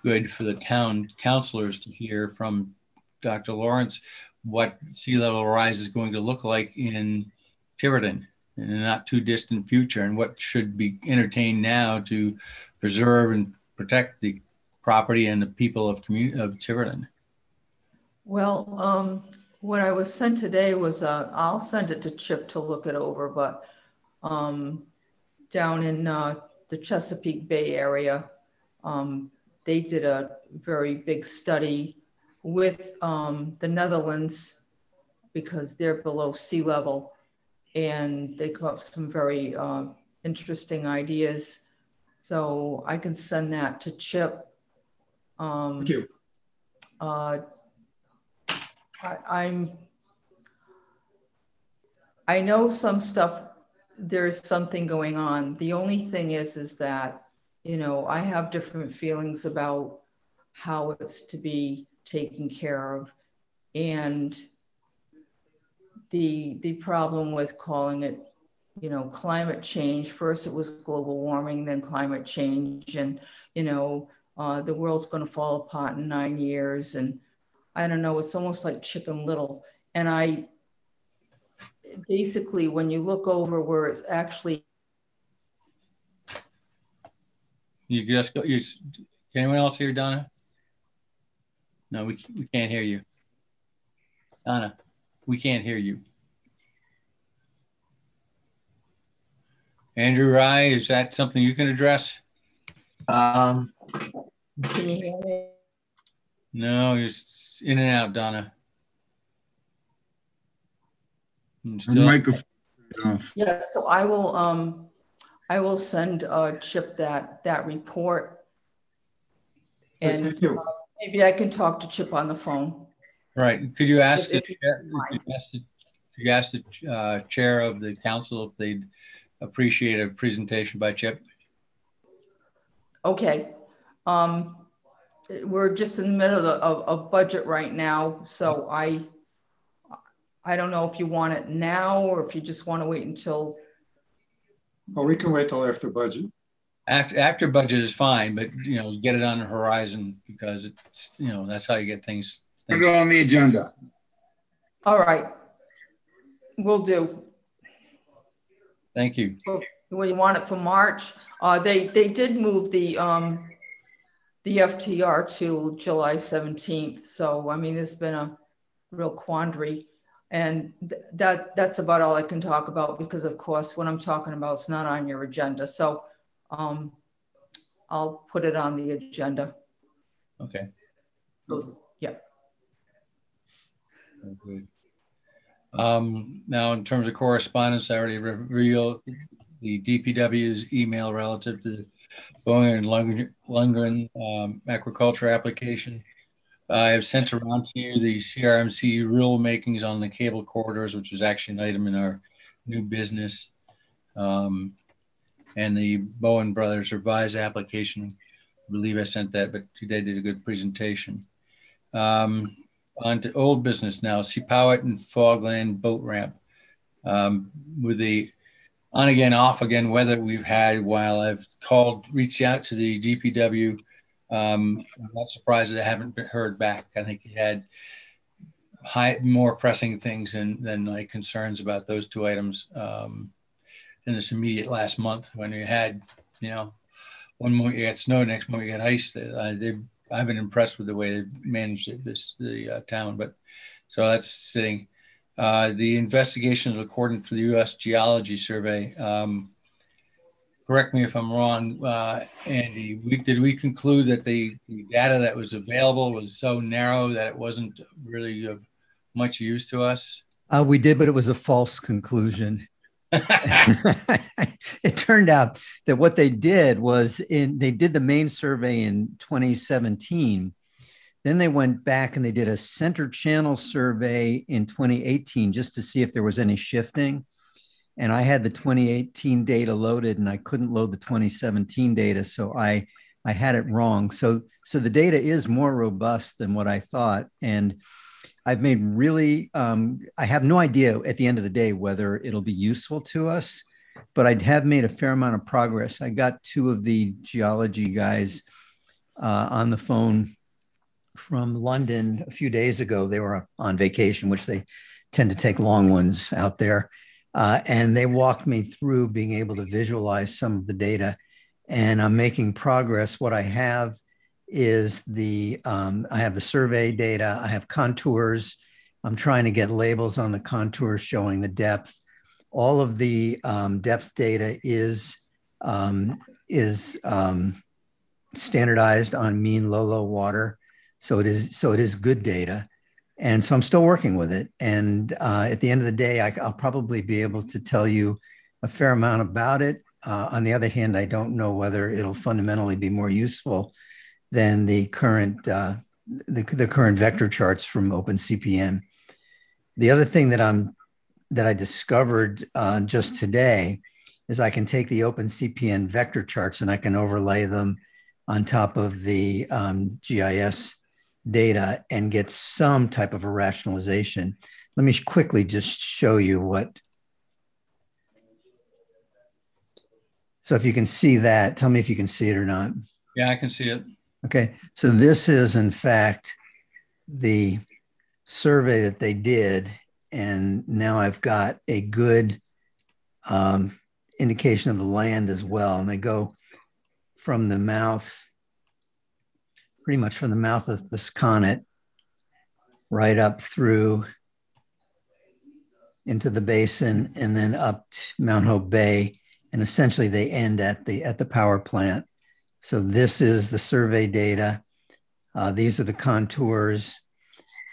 good for the town councilors to hear from Dr. Lawrence what sea level rise is going to look like in Tiverton in a not too distant future and what should be entertained now to preserve and protect the property and the people of community of Tiverton. Well, um, what I was sent today was, uh, I'll send it to Chip to look it over, but, um, down in, uh, the Chesapeake Bay area, um, they did a very big study with, um, the Netherlands because they're below sea level. And they come up with some very, uh, interesting ideas. So I can send that to Chip. Um, Thank you. uh, I, I'm, I know some stuff, there's something going on. The only thing is, is that, you know, I have different feelings about how it's to be taken care of. And the, the problem with calling it, you know, climate change, first it was global warming, then climate change. And, you know, uh, the world's going to fall apart in nine years. And I don't know, it's almost like Chicken Little. And I basically, when you look over where it's actually You just go, you, can anyone else hear Donna? No, we, we can't hear you. Donna, we can't hear you. Andrew Rye, is that something you can address? Um, Can you hear me? No, you're in and out, Donna. And still- microphone off. Yeah, so I will, um, I will send, uh, Chip that, that report. And uh, maybe I can talk to Chip on the phone. Right, could you ask, the If- if chair- could you ask the- could you ask the uh, chair of the council if they'd appreciate a presentation by Chip? Okay. Um, we're just in the middle of, of, of budget right now, so I, I don't know if you want it now or if you just want to wait until, Well, we can wait till after budget. After, after budget is fine, but, you know, get it on the horizon because it's, you know, that's how you get things. Put it on the agenda. all right. we'll do. Thank you. What, you want it for March? Uh, they, they did move the, um, the FTR to July 17th. So, I mean, there's been a real quandary. And th- that, that's about all I can talk about because of course, what I'm talking about is not on your agenda. So, um, I'll put it on the agenda. Okay. So, Um, now, in terms of correspondence, I already revealed the DPW's email relative to the Boehringer and Lundgren, Lundgren um, aquaculture application. I have sent around to you the CRMC rulemakings on the cable corridors, which is actually an item in our new business. Um, and the Bowen Brothers revised application. I believe I sent that, but they did a good presentation. Um, on to old business now, Seapowet and Fogland boat ramp. Um, with the on again, off again weather we've had while I've called, reached out to the DPW. Um, I'm not surprised that I haven't heard back. I think he had high, more pressing things than, than my concerns about those two items um, in this immediate last month when we had, you know, one moment you got snow, next moment you got ice. Uh, they've I've been impressed with the way they managed it, this the uh, town. But so that's sitting. Uh, the investigations according to the U.S. Geology Survey. Um, correct me if I'm wrong, uh, Andy. We, did we conclude that the, the data that was available was so narrow that it wasn't really of much use to us? Uh, we did, but it was a false conclusion. it turned out that what they did was in they did the main survey in 2017 then they went back and they did a center channel survey in 2018 just to see if there was any shifting. And i had the 2018 data loaded and i couldn't load the 2017 data so i i had it wrong. So so the data is more robust than what i thought. And I've made really, um, I have no idea at the end of the day whether it'll be useful to us, but I have made a fair amount of progress. I got two of the geology guys uh, on the phone from London a few days ago. They were on vacation, which they tend to take long ones out there. Uh, and they walked me through being able to visualize some of the data. And I'm making progress. What I have is the um, I have the survey data, I have contours. I'm trying to get labels on the contours showing the depth. All of the um, depth data is um, is um, standardized on mean low low water, so it is so it is good data, and so I'm still working with it. And uh, at the end of the day, I, will probably be able to tell you a fair amount about it. Uh, on the other hand, I don't know whether it'll fundamentally be more useful than the current uh, the, the current vector charts from OpenCPN. The other thing that I'm that I discovered uh, just today is I can take the OpenCPN vector charts and I can overlay them on top of the um, GIS data and get some type of a rationalization. Let me quickly just show you what. So if you can see that, tell me if you can see it or not. Yeah, I can see it. Okay, so this is in fact the survey that they did, and now I've got a good um, indication of the land as well. And they go from the mouth, pretty much from the mouth of the Sakonnet, right up through into the basin, and then up Mount Hope Bay, and essentially they end at the at the power plant so this is the survey data. Uh, these are the contours,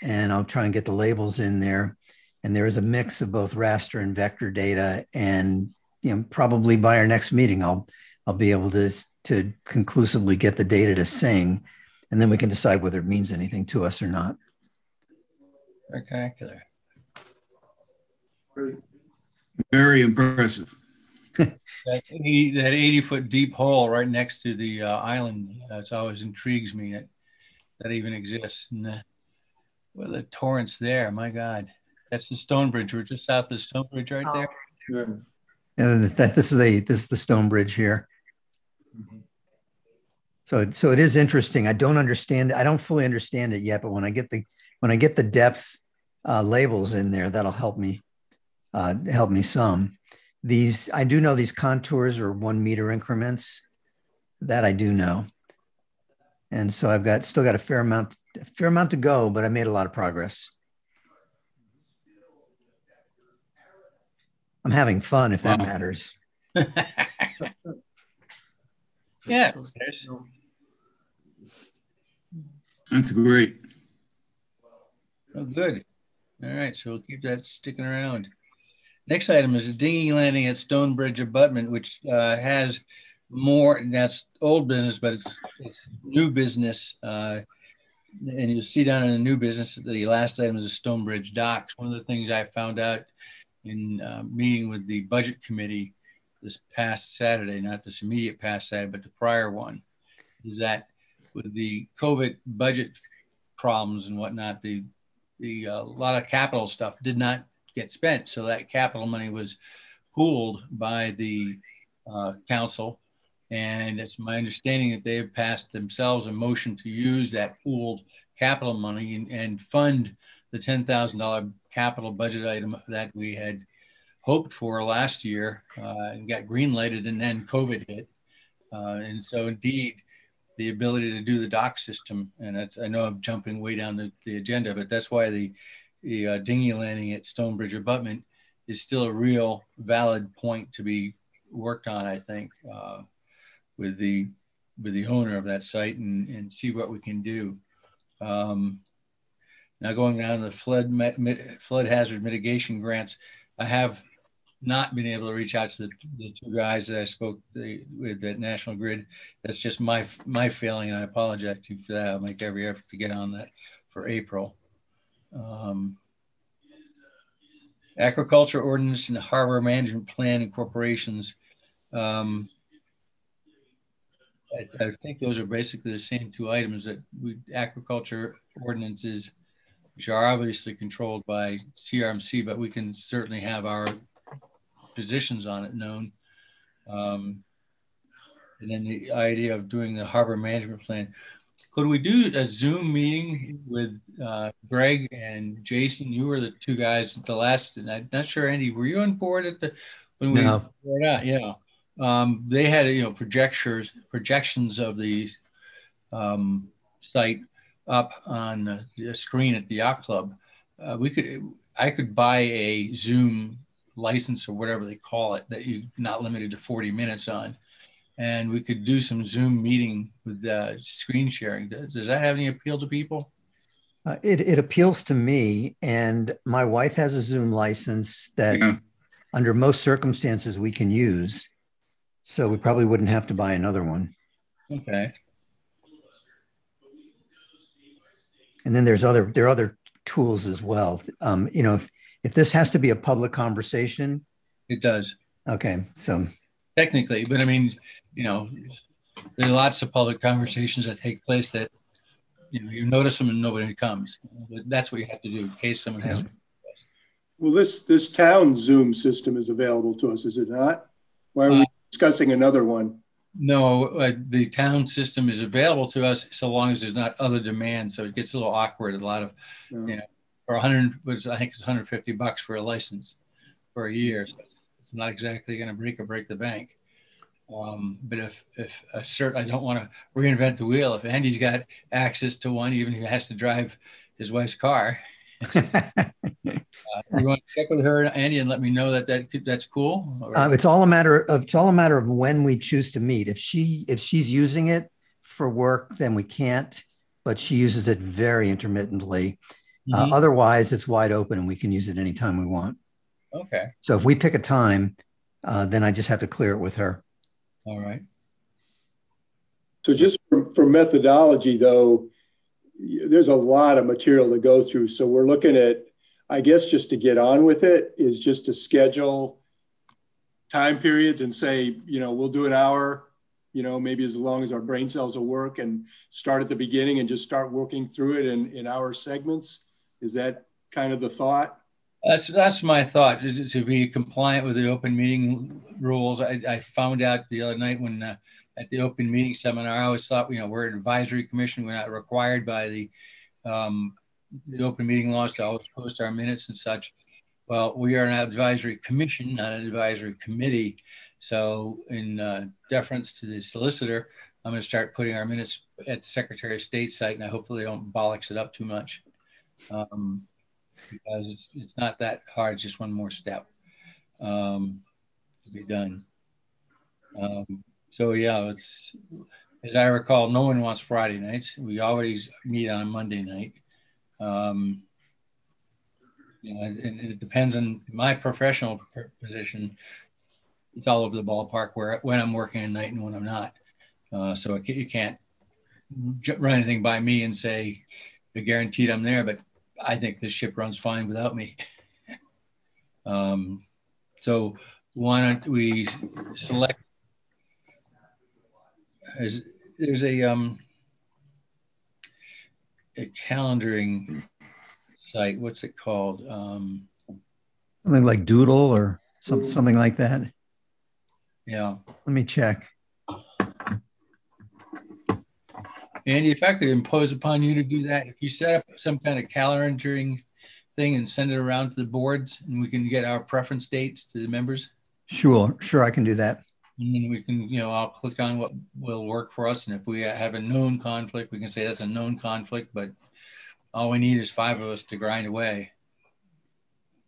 and I'll try and get the labels in there. And there is a mix of both raster and vector data. And you know, probably by our next meeting, I'll I'll be able to to conclusively get the data to sing, and then we can decide whether it means anything to us or not. Spectacular. Very impressive that 80, that 80 foot deep hole right next to the uh, island. That's always intrigues me that that even exists. And the, well, the torrents there, my God, that's the Stonebridge. We're just south of the Stonebridge right there. Oh. And that, this is the this is the Stonebridge here. Mm-hmm. So so it is interesting. I don't understand. I don't fully understand it yet, but when I get the when I get the depth uh, labels in there, that'll help me uh, help me some. These, I do know these contours are one meter increments. That I do know. And so I've got still got a fair amount, a fair amount to go, but I made a lot of progress. I'm having fun if that wow. matters. yeah. That's great. Oh, good. All right. So we'll keep that sticking around. Next item is a dinghy landing at Stonebridge Abutment, which uh, has more. That's old business, but it's it's new business. Uh, and you'll see down in the new business, the last item is the Stonebridge docks. One of the things I found out in uh, meeting with the budget committee this past Saturday, not this immediate past Saturday, but the prior one, is that with the COVID budget problems and whatnot, the the a uh, lot of capital stuff did not get spent. So that capital money was pooled by the uh, council. And it's my understanding that they have passed themselves a motion to use that pooled capital money and, and fund the $10,000 capital budget item that we had hoped for last year uh, and got green lighted and then COVID hit. Uh, and so indeed, the ability to do the dock system, and that's, I know I'm jumping way down the, the agenda, but that's why the the uh, dinghy landing at Stonebridge abutment is still a real valid point to be worked on, I think, uh, with the with the owner of that site and, and see what we can do. Um, now going down to the flood flood hazard mitigation grants, I have not been able to reach out to the, the two guys that I spoke the, with at National Grid. That's just my my failing, and I apologize to you for that. I'll make every effort to get on that for April. Um, aquaculture ordinance and harbor management plan incorporations. Um, I, I, think those are basically the same two items that we aquaculture ordinances which are obviously controlled by CRMC, but we can certainly have our positions on it known. Um, and then the idea of doing the harbor management plan. Could we do a Zoom meeting with uh, Greg and Jason? You were the two guys at the last, and I'm not sure, Andy, were you on board at the when we No. yeah, yeah. Um, they had you know projectors projections of the um, site up on the, the screen at the yacht club. Uh, we could I could buy a Zoom license or whatever they call it that you're not limited to 40 minutes on and we could do some Zoom meeting with uh, screen sharing. Does, does that have any appeal to people? Uh, it, it appeals to me, and my wife has a Zoom license that, Yeah. under most circumstances, we can use. So we probably wouldn't have to buy another one. Okay. And then there's other there are other tools as well. Um, you know, if if this has to be a public conversation, It does okay. So technically, but I mean, you know, there are lots of public conversations that take place that you know you notice them and nobody comes. But that's what you have to do in case someone has. Well, this, this town Zoom system is available to us, is it not? Why are we discussing another one? No, uh, the town system is available to us so long as there's not other demand. So it gets a little awkward. A lot of, No. you know, for 100, which I think it's 150 bucks for a license for a year. So it's, it's not exactly going to break or break the bank. Um, but if if a cert, I don't want to reinvent the wheel. If Andy's got access to one, even if he has to drive his wife's car, uh, you want to check with her, Andy, and let me know that that that's cool. Or- uh, it's all a matter of it's all a matter of when we choose to meet. If she if she's using it for work, then we can't. But she uses it very intermittently. Uh, Mhm. otherwise, it's wide open and we can use it anytime we want. okay, So if we pick a time, uh, then I just have to clear it with her. All right. So just for, for methodology though, there's a lot of material to go through. So we're looking at, I guess, just to get on with it is just to schedule time periods and say, you know, we'll do an hour, you know, maybe as long as our brain cells will work and start at the beginning and just start working through it in, in hour segments. Is that kind of the thought? That's that's my thought to be compliant with the open meeting rules. I, I found out the other night when uh, at the open meeting seminar, I always thought you know we're an advisory commission. We're not required by the um, the open meeting laws to always post our minutes and such. Well, we are an advisory commission, not an advisory committee. So, in uh, deference to the solicitor, I'm going to start putting our minutes at the Secretary of State site, and I hopefully don't bollocks it up too much. Um, because it's, it's not that hard, just one more step um, to be done. Um, so yeah, it's as I recall, no one wants Friday nights. We always meet on Monday night. Um, and it depends on my professional position. It's all over the ballpark where when I'm working at night and when I'm not. Uh, so it, you can't run anything by me and say you're guaranteed I'm there, but I think this ship runs fine without me. um, so why don't we select? Is, there's a um, a calendaring site. What's it called? Um, Something like Doodle or some, something like that. yeah, Let me check. Andy, if I could impose upon you to do that, if you set up some kind of calendaring thing and send it around to the boards, and we can get our preference dates to the members. Sure, sure, I can do that. And then we can, you know, I'll click on what will work for us. And if we have a known conflict, we can say that's a known conflict, but all we need is five of us to grind away.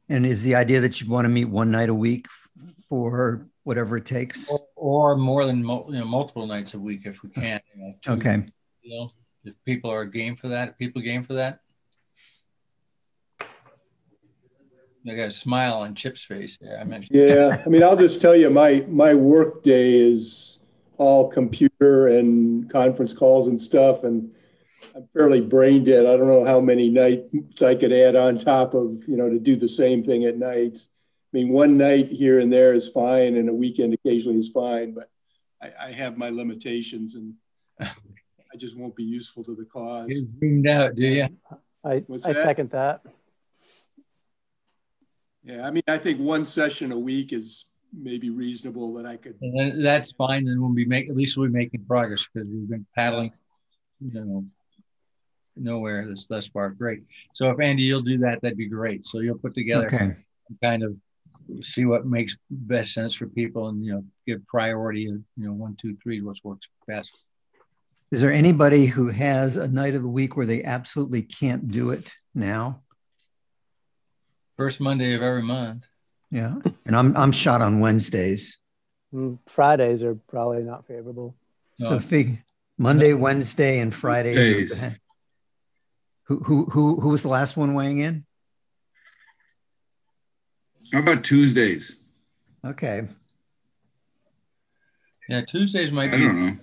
And is the idea that you want to meet one night a week for whatever it takes? Or, or more than you know, multiple nights a week if we can. You know, two, Okay. You know, if people are game for that, people game for that. I got a smile on Chip's face there. I mentioned. Yeah, I mean, I'll just tell you, my, my work day is all computer and conference calls and stuff, and I'm fairly brain dead. I don't know how many nights I could add on top of, you know, to do the same thing at nights. I mean, one night here and there is fine, and a weekend occasionally is fine, but I, I have my limitations, and I just won't be useful to the cause. You're zoomed out, do you? I, What's I that? second that. Yeah, I mean, I think one session a week is maybe reasonable that I could. And then that's fine. And we'll be making, at least we'll be making progress because we've been paddling, you know, nowhere this thus far. Great. So if Andy, you'll do that, that'd be great. So you'll put together Okay. kind of see what makes best sense for people and, you know, give priority of, you know, one, two, three, what works best. Is there anybody who has a night of the week where they absolutely can't do it now? First Monday of every month. Yeah. And I'm I'm shot on Wednesdays. Mm, Fridays are probably not favorable. So fig Monday, Wednesday, and Fridays. Days. Who who who who was the last one weighing in? How about Tuesdays? Okay. Yeah, Tuesdays might I be.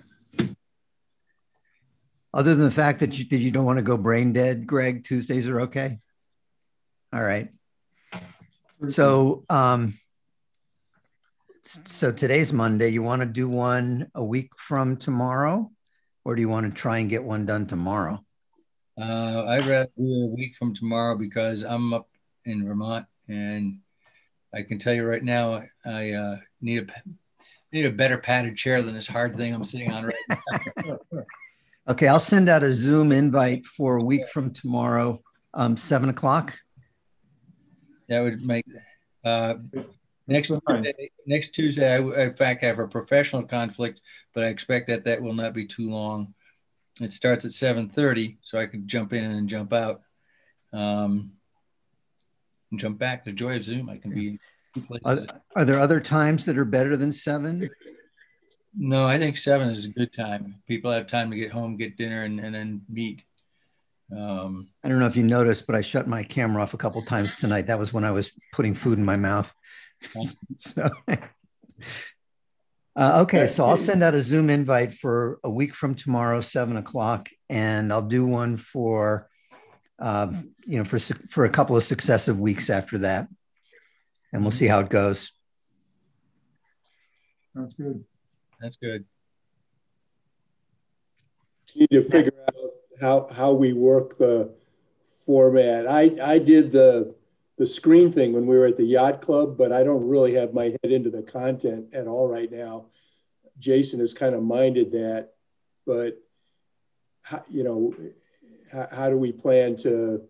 Other than the fact that you that you don't want to go brain dead, Greg, Tuesdays are okay. All right. So um so today's Monday. You want to do one a week from tomorrow, or do you want to try and get one done tomorrow? Uh, I'd rather do a week from tomorrow because I'm up in Vermont and I can tell you right now, I uh, need a need a better padded chair than this hard thing I'm sitting on right now. Okay, I'll send out a Zoom invite for a week from tomorrow, um, seven o'clock. that would make uh, next That's. Tuesday, next Tuesday. I, in fact, have a professional conflict, but I expect that that will not be too long. It starts at seven thirty, so I can jump in and jump out, um, and jump back. The joy of Zoom. I can be. in two places. Are, are there other times that are better than seven? No, I think seven is a good time. People have time to get home, get dinner, and, and then meet. Um, I don't know if you noticed, but I shut my camera off a couple times tonight. That was when I was putting food in my mouth. so, uh, okay, so I'll send out a Zoom invite for a week from tomorrow, seven o'clock, and I'll do one for, uh, you know, for for a couple of successive weeks after that, and we'll see how it goes. That's good. That's good. need to figure out how, how we work the format. I, I did the, the screen thing when we were at the yacht club, but I don't really have my head into the content at all right now. Jason has kind of minded that, but how, you know, how, how do we plan to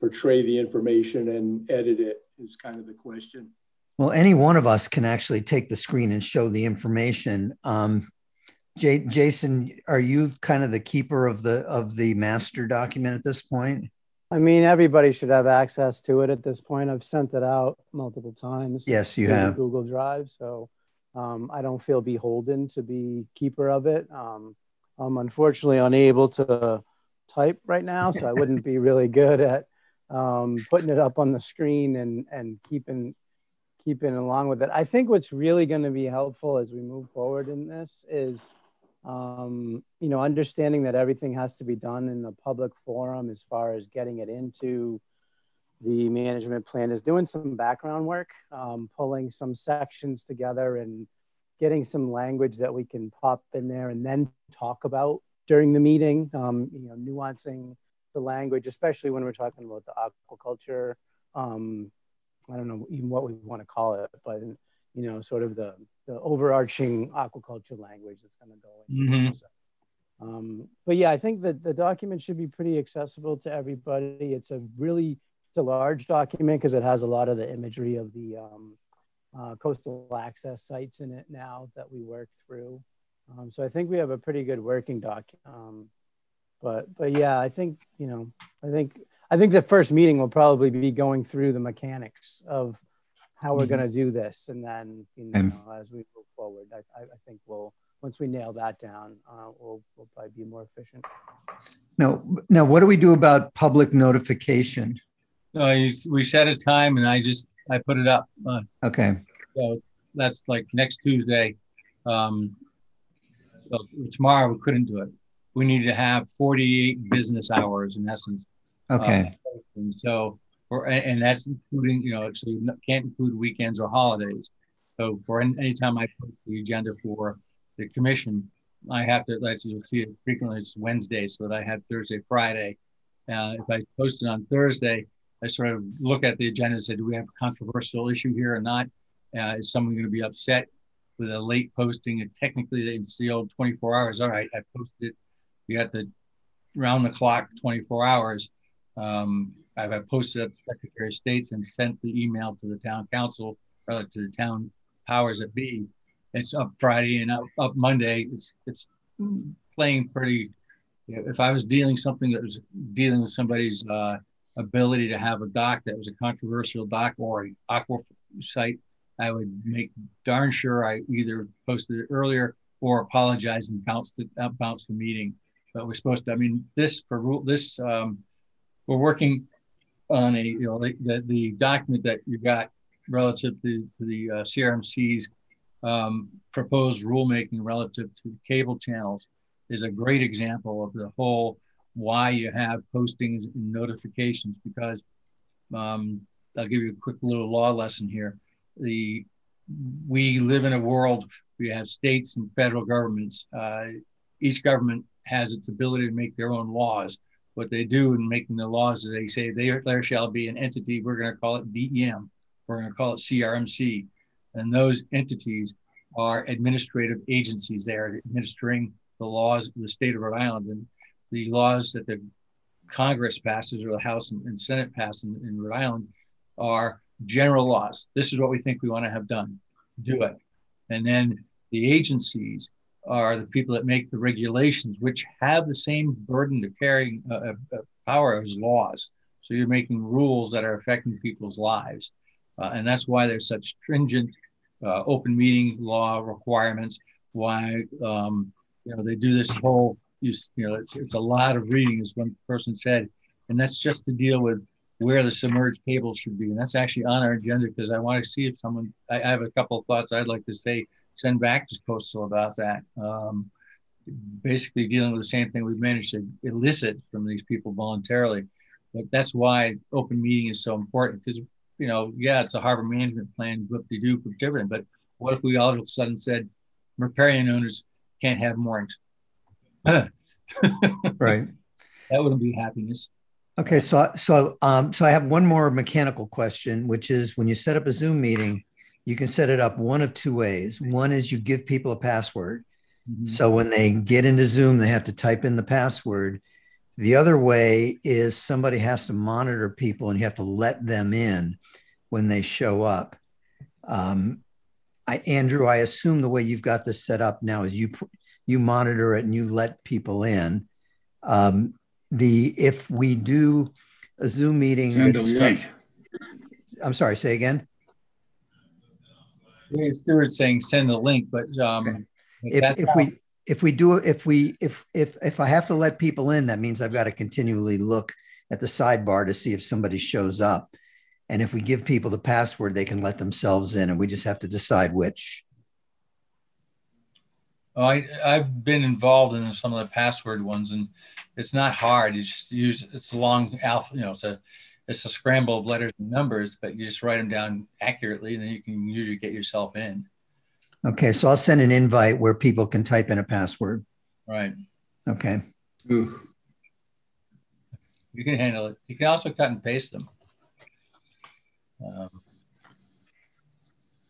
portray the information and edit it is kind of the question. Well, any one of us can actually take the screen and show the information. Um, J- Jason, are you kind of the keeper of the of the master document at this point? I mean, everybody should have access to it at this point. I've sent it out multiple times. Yes, you have. Google Drive, so um, I don't feel beholden to be keeper of it. Um, I'm unfortunately unable to type right now, so I wouldn't be really good at um, putting it up on the screen and and keeping keeping along with it. I think what's really going to be helpful as we move forward in this is um, you know, understanding that everything has to be done in the public forum as far as getting it into the management plan is doing some background work, um, pulling some sections together and getting some language that we can pop in there and then talk about during the meeting, um, you know, nuancing the language, especially when we're talking about the aquaculture. Um, I don't know even what we want to call it, but you know, sort of the, the overarching aquaculture language that's going to go in. Mhm. So, um, but yeah, I think that the document should be pretty accessible to everybody. It's a really, it's a large document because it has a lot of the imagery of the um, uh, coastal access sites in it now that we work through. Um, so I think we have a pretty good working doc. Um, but but yeah, I think you know, I think I think the first meeting will probably be going through the mechanics of how we're Mhm. going to do this, and then you know, And- as we move forward, I, I, I think we'll once we nail that down, uh, we'll we'll probably be more efficient. Now, now, what do we do about public notification? No, you, we set a time and I just, I put it up. Uh, Okay, so that's like next Tuesday. Um, so tomorrow we couldn't do it. We need to have 48 business hours in essence. Okay, and so, for, and, that's including, you know, so you can't include weekends or holidays. So for any time I post the agenda for the commission, I have to, like you'll see it frequently, it's Wednesday, so that I have Thursday, Friday. Uh, if I post it on Thursday, I sort of look at the agenda and say, do we have a controversial issue here or not? Uh, is someone going to be upset with a late posting? And technically, it's the old 24 hours. All right, I posted it. You got the round the clock 24 hours. Um, I've, I've posted at the Secretary of State's and sent the email to the town council or to the town powers that be. It's up Friday and up, up Monday. It's it's playing pretty. If I was dealing something that was dealing with somebody's uh, ability to have a dock that was a controversial dock or an aqua site, I would make darn sure I either posted it earlier or apologize and bounce the bounce the meeting. But we're supposed to. I mean, this for rule this. Um, we're working on a you know the the document that you got relative to, to the uh, CRMC's um, proposed rulemaking relative to cable channels is a great example of the whole why you have postings and notifications because um, I'll give you a quick little law lesson here. The we live in a world we have states and federal governments. Uh, each government has its ability to make their own laws. What they do in making the laws is they say there, there shall be an entity. We're going to call it DEM. We're going to call it CRMC. And those entities are administrative agencies. They are administering the laws of the state of Rhode Island. And the laws that the Congress passes or the House and, and Senate pass in, in Rhode Island are general laws. This is what we think we want to have done. Do it. And then the agencies are the people that make the regulations, which have the same burden to carrying uh, uh, power as laws. So you're making rules that are affecting people's lives. Uh, and that's why there's such stringent uh, open meeting law requirements, why um, you know they do this whole you, you know it's, it's a lot of reading as one person said and that's just to deal with where the submerged cables should be and that's actually on our agenda because i want to see if someone I, I, have a couple of thoughts i'd like to say send back to coastal about that um, basically dealing with the same thing we've managed to elicit from these people voluntarily but that's why open meeting is so important because you know yeah it's a harbor management plan what they do for different but what if we all of a sudden said riparian owners can't have moorings right. That wouldn't be happiness. Okay, so so um, so I have one more mechanical question, which is when you set up a Zoom meeting, you can set it up one of two ways. One is you give people a password, mm-hmm. so when they get into Zoom, they have to type in the password. The other way is somebody has to monitor people, and you have to let them in when they show up. Um, I, Andrew, I assume the way you've got this set up now is you you monitor it and you let people in. Um, the if we do a Zoom meeting, Send a link. I'm sorry, say again. Stuart saying send the link, but um, if, if we if we do if we if if if I have to let people in, that means I've got to continually look at the sidebar to see if somebody shows up. And if we give people the password, they can let themselves in, and we just have to decide which. Oh, I, I've been involved in some of the password ones, and it's not hard. You just use it's a long alpha, you know, it's a it's a scramble of letters and numbers, but you just write them down accurately, and then you can usually get yourself in. Okay, so I'll send an invite where people can type in a password. Right. Okay. Ooh. You can handle it. You can also cut and paste them. Um,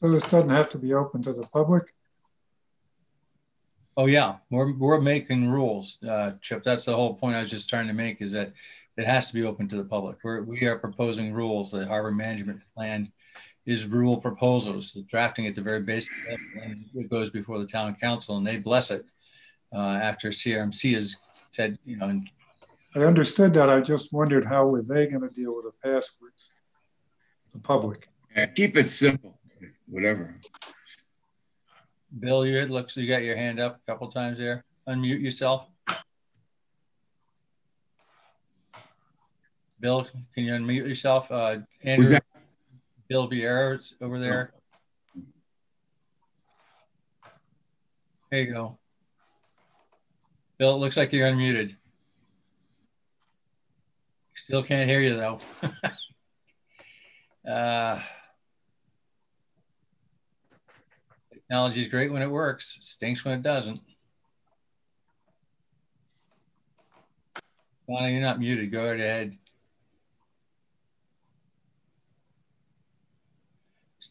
so this doesn't have to be open to the public. Oh yeah, we're we're making rules, uh, Chip. That's the whole point I was just trying to make is that it has to be open to the public. We're, we are proposing rules. The harbor management plan is rule proposals, the drafting at the very basic level, and it goes before the town council, and they bless it uh, after CRMC has said, you know. And, I understood that. I just wondered how were they going to deal with the passwords, the public. Yeah, keep it simple, whatever. Bill, you looks you got your hand up a couple times there. Unmute yourself. Bill, can you unmute yourself? Uh, Andrew, that? Bill Vieira over there. There you go. Bill, it looks like you're unmuted. Still can't hear you though. uh, Technology is great when it works, it stinks when it doesn't. Donna, you're not muted. Go right ahead.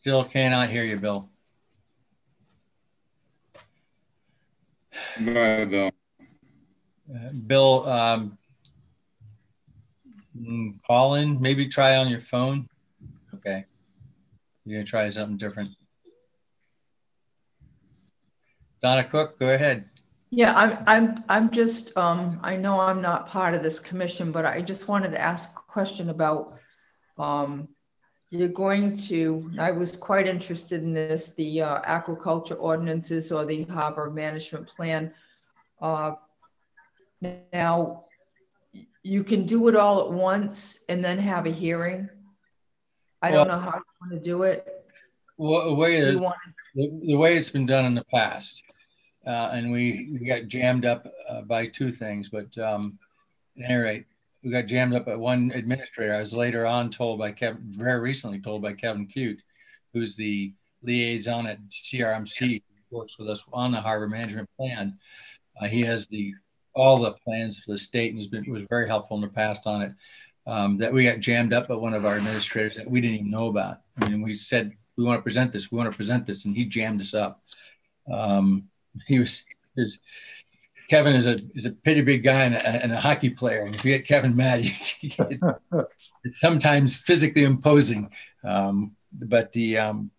Still cannot hear you, Bill. Go ahead, Bill. Uh, Bill, um, mm, call in, maybe try on your phone. Okay. You're gonna try something different. Donna Cook, go ahead. Yeah, I'm, I'm, I'm just, um, I know I'm not part of this commission, but I just wanted to ask a question about, um, you're going to, I was quite interested in this, the uh, aquaculture ordinances or the harbor management plan. Uh, now, you can do it all at once and then have a hearing. I don't know how you want to do it. Well, the way, Do it- you want, the, the way it's been done in the past, uh, and we, we got jammed up uh, by two things, but um, at any rate, we got jammed up by one administrator. I was later on told by Kevin, very recently told by Kevin Cute, who's the liaison at CRMC, who works with us on the harbor management plan. Uh, he has the all the plans for the state and has been was very helpful in the past on it. Um, that we got jammed up by one of our administrators that we didn't even know about. I mean, we said we want to present this, we want to present this, and he jammed us up. Um, he was his Kevin is a is a pretty big guy and a, and a hockey player, and if you get Kevin mad, you, it's sometimes physically imposing. Um, but the um,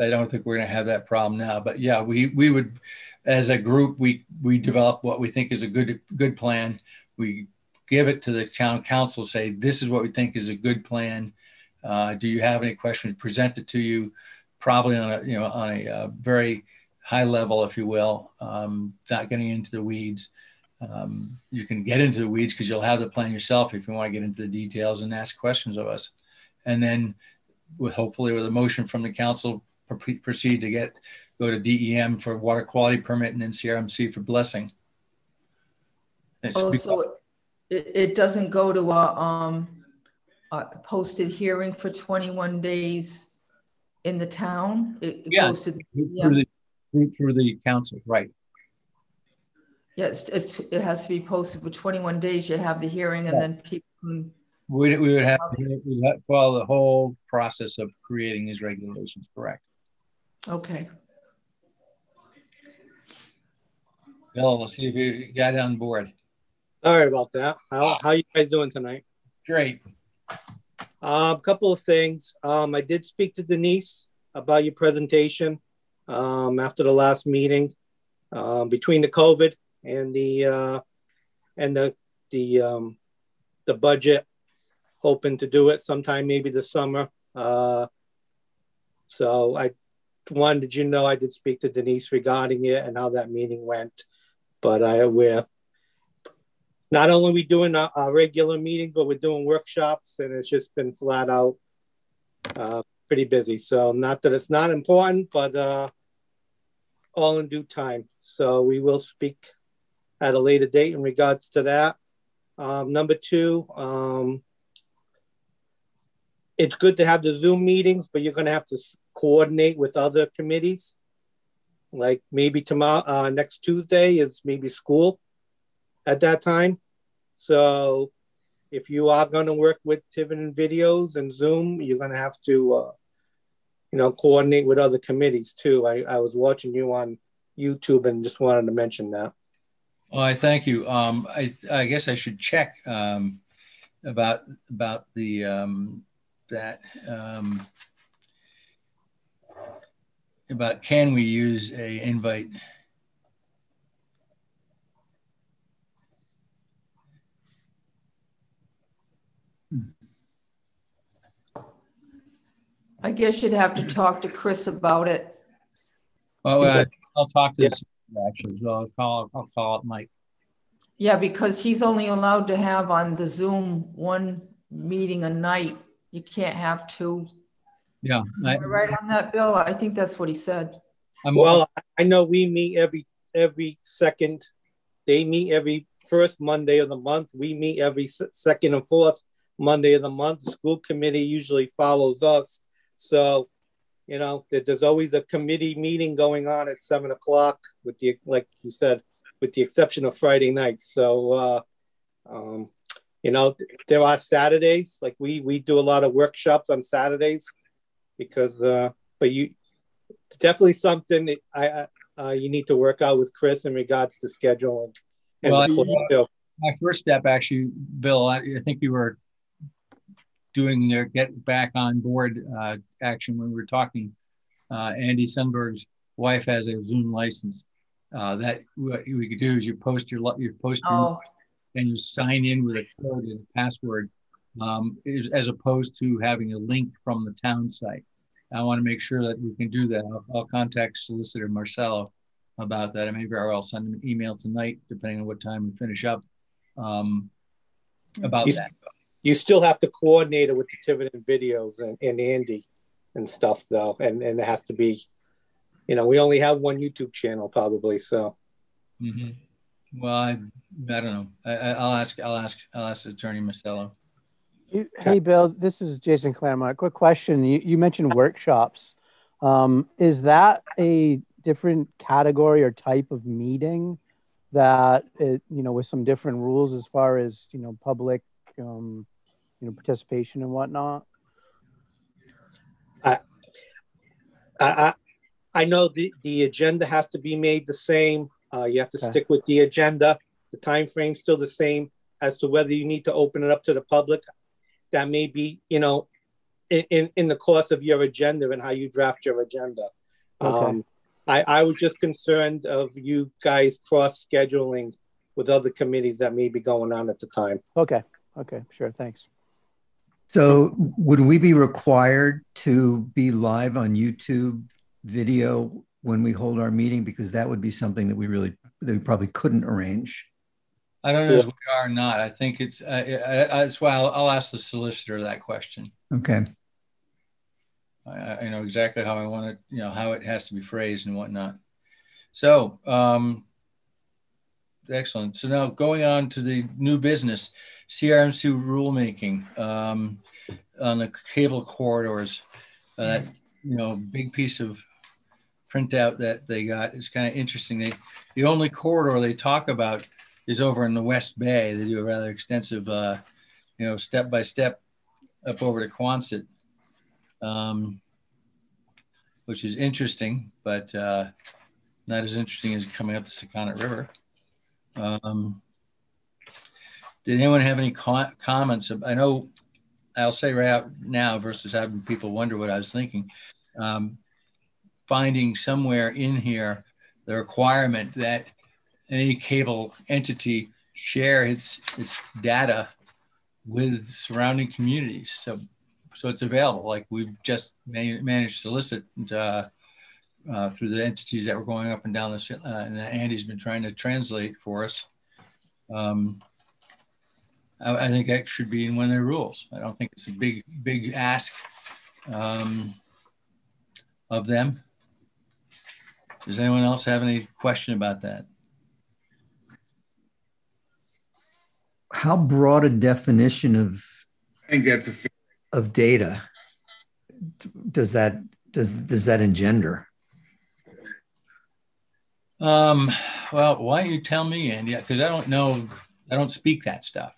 I don't think we're going to have that problem now. But yeah, we we would, as a group, we we develop what we think is a good good plan. We give it to the town council, say this is what we think is a good plan. Uh, do you have any questions? Present it to you, probably on a you know on a uh, very high level, if you will, um, not getting into the weeds. Um, you can get into the weeds because you'll have the plan yourself if you want to get into the details and ask questions of us. And then with hopefully with a motion from the council, proceed to get, go to DEM for water quality permit and then CRMC for blessing. Oh, so it, it doesn't go to a, um, a posted hearing for 21 days in the town? It Yeah, goes to, the- the, through- through the council, right. yes, it's, it has to be posted for 21 days. You have the hearing and then people can, We, we would have, to- we'd have to follow the whole process of creating these regulations, correct? okay. Bill, let's see if you got it on board. Sorry about that. How, how you guys doing tonight? Great. A um, couple of things. Um, I did speak to Denise about your presentation um, after the last meeting. Um, between the COVID and the uh, and the the um, the budget, hoping to do it sometime maybe this summer. Uh, so I wanted you know I did speak to Denise regarding it and how that meeting went. But I we're not only we doing our, our regular meetings, but we're doing workshops, and it's just been flat out uh, pretty busy. So not that it's not important, but uh, all in due time. So we will speak at a later date in regards to that. Um, number two, um, it's good to have the Zoom meetings, but you're going to have to coordinate with other committees. Like maybe tomorrow, uh, next Tuesday is maybe school at that time. So if you are going to work with Tiverton videos and Zoom, you're going to have to, uh, you know, coordinate with other committees too. I, I was watching you on YouTube and just wanted to mention that. Well, I thank you. Um, I, I guess I should check um, about about the um, that um, about can we use a invite? I guess you'd have to talk to Chris about it. Well, uh, I'll talk to this actually. So I'll call I'll call it Mike. Yeah, because he's only allowed to have on the Zoom one meeting a night. You can't have two. Yeah, I, right on that, Bill? I think that's what he said. I'm well, I know we meet every every second. They meet every first Monday of the month. We meet every second and fourth Monday of the month. The school committee usually follows us. So, you know, there's always a committee meeting going on at seven o'clock with the, like you said, with the exception of Friday nights. So, uh, Um, you know, there are Saturdays, like we, we do a lot of workshops on Saturdays because, uh, but you, definitely something that I, uh, you need to work out with Chris in regards to scheduling. And well, my first step, actually, Bill, I, I think you were doing their get back on board uh, action when we were talking. Uh, Andy Sundberg's wife has a Zoom license. Uh, that what we could do is you post your you post your Oh, and you sign in with a code and a password, um, is- as opposed to having a link from the town site. I want to make sure that we can do that. I'll, I'll contact Solicitor Marcello about that. And maybe I'll send him an email tonight, depending on what time we finish up, um, about You- that. You still have to coordinate it with the Tiverton videos and, and Andy and stuff though. And, and it has to be, you know, we only have one YouTube channel probably. So hmm Well, I, I don't know. I, I- I'll ask, I'll ask, I'll ask Attorney Marcello. Hey, Bill, this is Jason Claremont. Quick question. You, you mentioned workshops. Um, is that a different category or type of meeting that, it, you know, with some different rules as far as, you know, public, um, you know, participation and whatnot? I, I, I know the, the agenda has to be made the same. Uh, you have to Okay. stick with the agenda. The time frame's still the same as to whether you need to open it up to the public. That may be, you know, in, in, in the course of your agenda and how you draft your agenda. Okay. Um, I, I was just concerned of you guys cross scheduling with other committees that may be going on at the time. Okay. Okay. Sure. Thanks. So would we be required to be live on YouTube video when we hold our meeting? Because that would be something that we really, that we probably couldn't arrange. I don't know if we are or not. I think it's, uh, I, I, that's why I'll, I'll ask the solicitor that question. Okay. I, I I know exactly how I want it, you know, how it has to be phrased and whatnot. So, um, excellent. So now going on to the new business, CRMC rulemaking um, on the cable corridors. Uh, that you know, big piece of printout that they got is kind of interesting. They the only corridor they talk about is over in the West Bay. They do a rather extensive, uh, you know, step by step up over to Quonset um, which is interesting, but uh, not as interesting as coming up the Sakonnet River. Um, did anyone have any co- comments? I know I'll say right now versus having people wonder what I was thinking. Um, finding somewhere in here the requirement that any cable entity share its its data with surrounding communities. So so it's available. Like we've just ma- managed to solicit uh, uh, through the entities that were going up and down this, uh, and Andy's been trying to translate for us. Um, I, I think that should be in one of their rules. I don't think it's a big, big ask um, of them. Does anyone else have any question about that? How broad a definition of I think that's a fair of data does that does does that engender? Um, well, why don't you tell me, Andy? Because I don't know, I don't speak that stuff.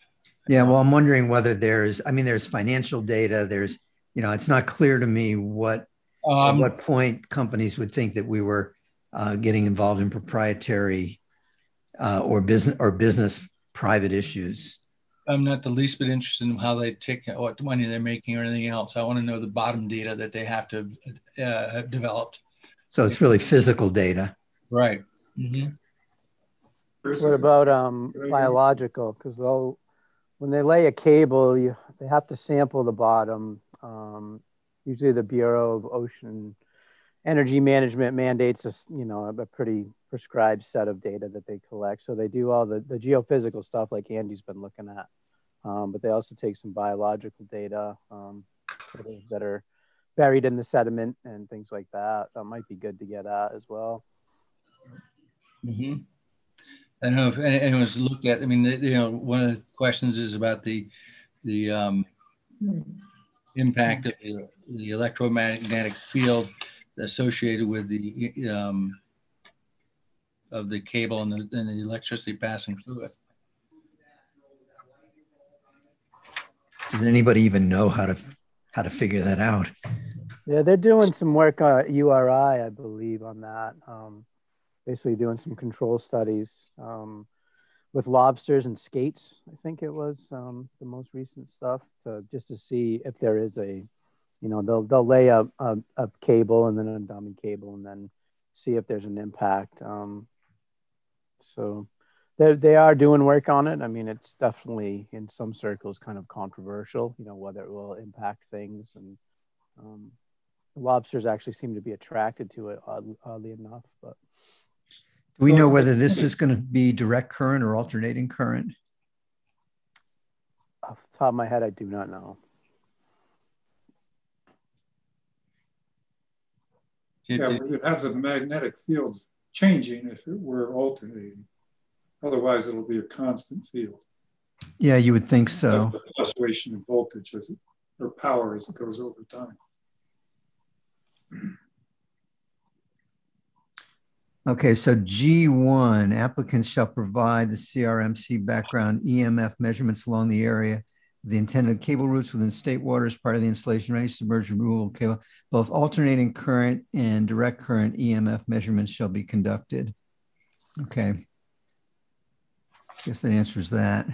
Yeah, well, I'm wondering whether there's I mean there's financial data, there's you know, it's not clear to me what Um, at what point companies would think that we were uh, getting involved in proprietary uh, or business or business private issues. I'm not the least bit interested in how they tick, what money they're making or anything else. I want to know the bottom data that they have to uh, have developed. So it's really physical data. Right. Mm-hmm. What about um, biological? Because they'll, when they lay a cable, you, they have to sample the bottom. Um, usually, the Bureau of Ocean Energy Management mandates a you know a pretty prescribed set of data that they collect. So they do all the, the geophysical stuff like Andy's been looking at, um, but they also take some biological data um, that are buried in the sediment and things like that. That might be good to get at as well. hmm I don't know if anyone's looked at. I mean, you know, one of the questions is about the the um, impact of the, the electromagnetic field associated with the um, of the cable and the, and the electricity passing through it. Does anybody even know how to how to figure that out? Yeah, they're doing some work on URI, I believe, on that. Um, basically, doing some control studies um, with lobsters and skates. I think it was um, the most recent stuff to just to see if there is a, you know, they'll they'll lay a, a, a cable and then a dummy cable and then see if there's an impact. Um, so they they are doing work on it. I mean, it's definitely in some circles kind of controversial. You know, whether it will impact things, and um, lobsters actually seem to be attracted to it, oddly, oddly enough. But do we know whether this is going to be direct current or alternating current? Off the top of my head, I do not know. Yeah, we would have the magnetic fields changing if it were alternating. Otherwise, it'll be a constant field. Yeah, you would think so. The fluctuation in voltage as it, or power as it goes over time. Okay, so G1, applicants shall provide the CRMC background EMF measurements along the area the intended cable routes within state waters part of the installation any submerged removal cable. Both alternating current and direct current EMF measurements shall be conducted. Okay. I Guess that answers that.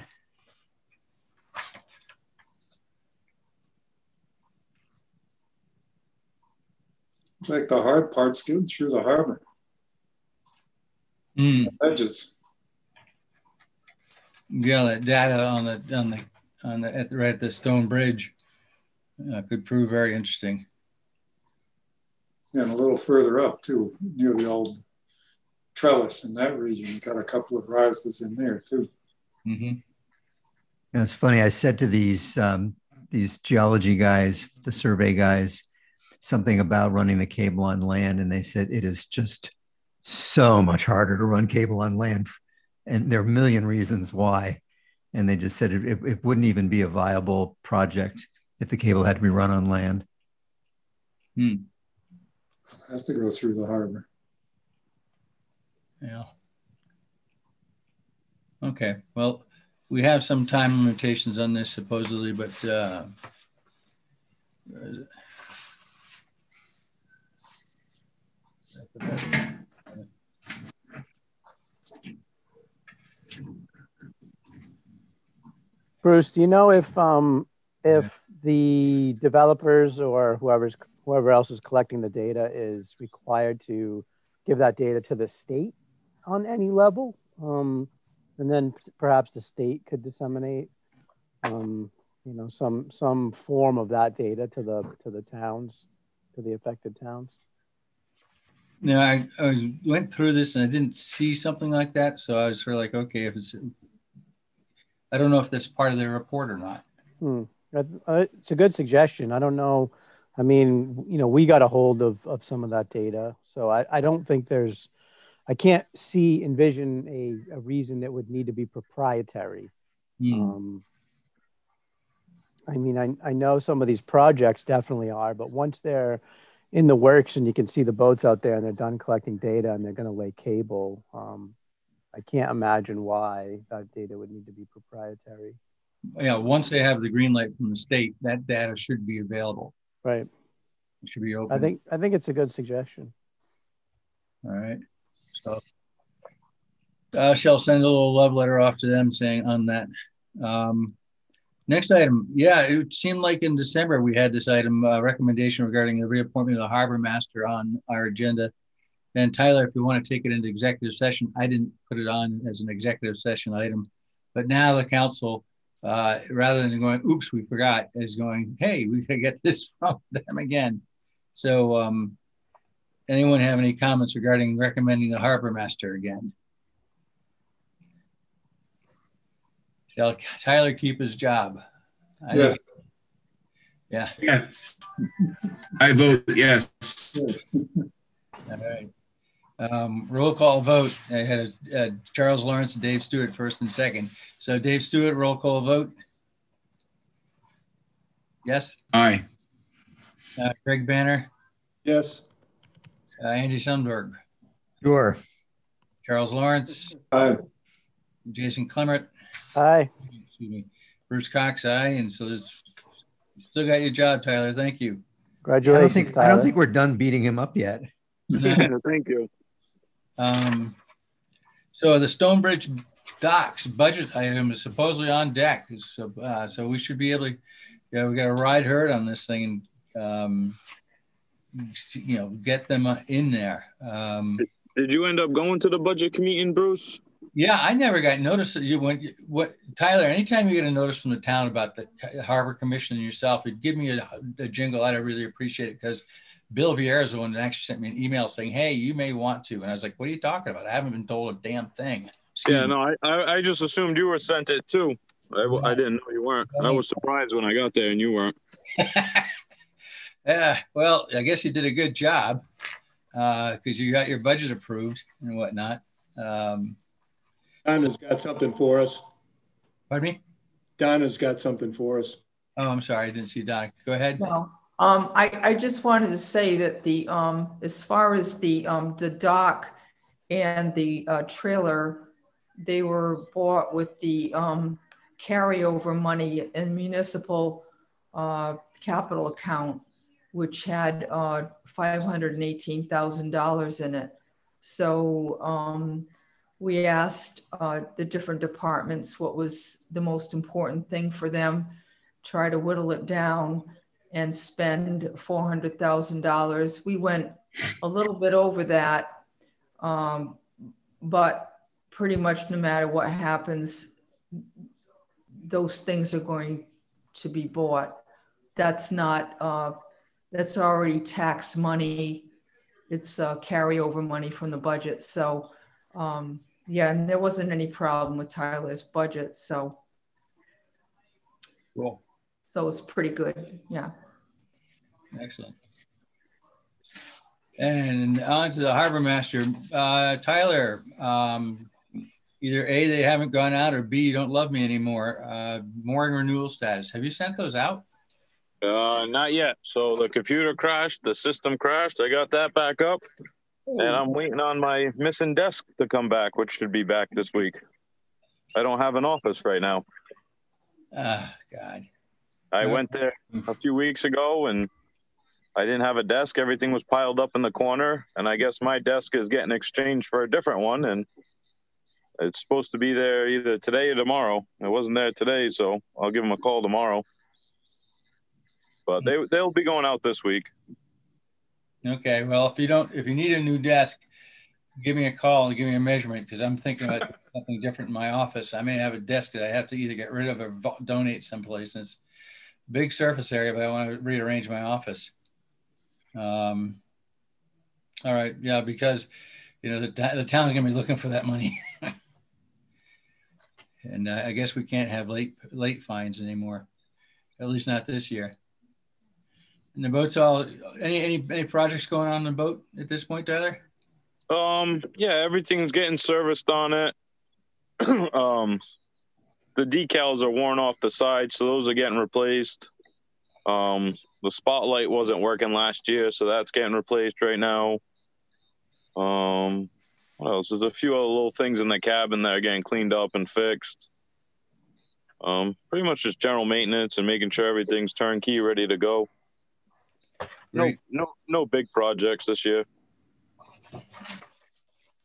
like the hard part's getting through the harbor. Mm. Edges. Yeah, that data on the on the on the at, the, right at the stone bridge uh, could prove very interesting. And a little further up too, near the old trellis in that region, got a couple of rises in there too. Mm-hmm. Yeah, it's funny. I said to these um, these geology guys, the survey guys, something about running the cable on land, and they said it is just so much harder to run cable on land, and there are a million reasons why. And they just said it, it, it wouldn't even be a viable project if the cable had to be run on land. Hmm. Have to go through the harbor. Yeah. Okay. Well, we have some time limitations on this supposedly, but uh, Bruce, do you know if um, if the developers or whoever's whoever else is collecting the data is required to give that data to the state on any level, um, and then perhaps the state could disseminate, um, you know, some some form of that data to the to the towns, to the affected towns. No, I, I went through this and I didn't see something like that, so I was sort of like, okay, if it's, I don't know if that's part of their report or not. Hmm. Uh, it's a good suggestion. I don't know. I mean, you know, we got a hold of, of some of that data. So I, I don't think there's, I can't see, envision a, a reason that would need to be proprietary. Hmm. Um, I mean, I, I know some of these projects definitely are, but once they're in the works and you can see the boats out there and they're done collecting data and they're going to lay cable, um, I can't imagine why that data would need to be proprietary. Yeah, once they have the green light from the state, that data should be available. Right. It should be open. I think I think it's a good suggestion. All right. So I shall send a little love letter off to them saying on that. Um, next item, yeah, it seemed like in December we had this item uh, recommendation regarding the reappointment of the harbor master on our agenda. And Tyler, if you want to take it into executive session, I didn't put it on as an executive session item, but now the council, uh, rather than going, "Oops, we forgot," is going, "Hey, we can get this from them again." So, um, anyone have any comments regarding recommending the harbor master again? Shall Tyler keep his job? I Yes. Yeah. Yes. I vote yes. All right. Um, roll call vote. I had uh, Charles Lawrence and Dave Stewart first and second. So Dave Stewart, roll call vote. Yes. Aye. Uh, Greg Banner, Yes. uh, Andy Sundberg, Sure. Charles Lawrence, Aye. Jason Clemert, Aye. excuse me, Bruce Cox, aye, and so this Still got your job, Tyler. Thank you. I don't Congratulations, think, I don't think we're done beating him up yet. Thank you. Um, so the Stonebridge docks budget item is supposedly on deck. So, uh, so we should be able to, yeah, we got a ride herd on this thing and, um, you know, get them in there. Um, Did you end up going to the budget meeting, Bruce? yeah, I never got notice that you went, what, Tyler, anytime you get a notice from the town about the harbor commission and yourself, it'd give me a, a jingle. I'd really appreciate it because Bill Vieira is the one that actually sent me an email saying, Hey, you may want to. And I was like, what are you talking about? I haven't been told a damn thing. Yeah, no, I, I, I just assumed you were sent it too. I didn't know you weren't. I was surprised when I got there and you weren't. Yeah, well, I guess you did a good job because you got your budget approved and whatnot. Um, Donna's got something for us. pardon me? Donna's got something for us. Oh, I'm sorry, I didn't see Don. Go ahead. No, um, I, I just wanted to say that the, um, as far as the, um, the dock and the, uh, trailer, they were bought with the, um, carryover money in municipal, uh, capital account, which had, uh, five hundred and eighteen thousand dollars in it. So, um, we asked, uh, the different departments what was the most important thing for them, try to whittle it down and spend four hundred thousand dollars. We went a little bit over that, um, but pretty much no matter what happens, those things are going to be bought. That's not. Uh, that's already taxed money. It's uh, carryover money from the budget. So, um, yeah, and there wasn't any problem with Tyler's budget. So, Cool. so it's pretty good. Yeah. Excellent. And on to the harbor master, uh, Tyler. Um, either A, they haven't gone out, or B, you don't love me anymore. Uh, mooring renewal status. Have you sent those out? Uh, not yet. So the computer crashed, the system crashed. I got that back up, and I'm waiting on my missing desk to come back, which should be back this week. I don't have an office right now. Ah, God. I went there a few weeks ago and I didn't have a desk. Everything was piled up in the corner. And I guess my desk is getting exchanged for a different one. And it's supposed to be there either today or tomorrow. It wasn't there today. So I'll give them a call tomorrow. But they, they'll be going out this week. Okay. Well, if you don't, if you need a new desk, give me a call and give me a measurement because I'm thinking about something different in my office. I may have a desk that I have to either get rid of or donate someplace. And it's big surface area, but I want to rearrange my office. Um, all right. Yeah. Because, you know, the, the town's to be looking for that money. and uh, I guess we can't have late, late fines anymore, at least not this year. And the boat's all, any, any, any projects going on in the boat at this point, Tyler? Um, yeah, everything's getting serviced on it. um, the decals are worn off the side, so those are getting replaced. Um, the spotlight wasn't working last year, so that's getting replaced right now. Um, what else? There's a few other little things in the cabin that are getting cleaned up and fixed. Um, pretty much just general maintenance and making sure everything's turnkey, ready to go. No, no, no big projects this year.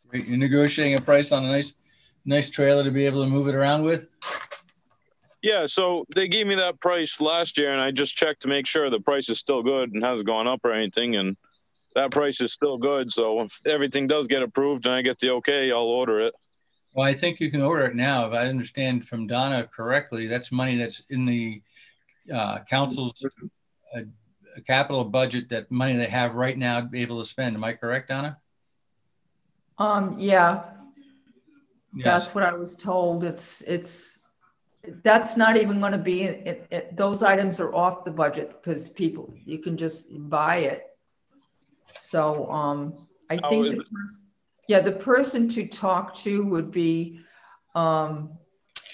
Great. You're negotiating a price on a nice, nice trailer to be able to move it around with? Yeah, so they gave me that price last year, and I just checked to make sure the price is still good and hasn't gone up or anything. And that price is still good. So if everything does get approved and I get the okay, I'll order it. Well, I think you can order it now. If I understand from Donna correctly, that's money that's in the uh, council's uh, capital budget, that money they have right now to be able to spend. Am I correct, Donna? Um, yeah, Yes. that's what I was told. It's, it's, that's not even gonna be, it, it, those items are off the budget because people, you can just buy it. So, um, I How think, the it? pers- yeah, the person to talk to would be, um,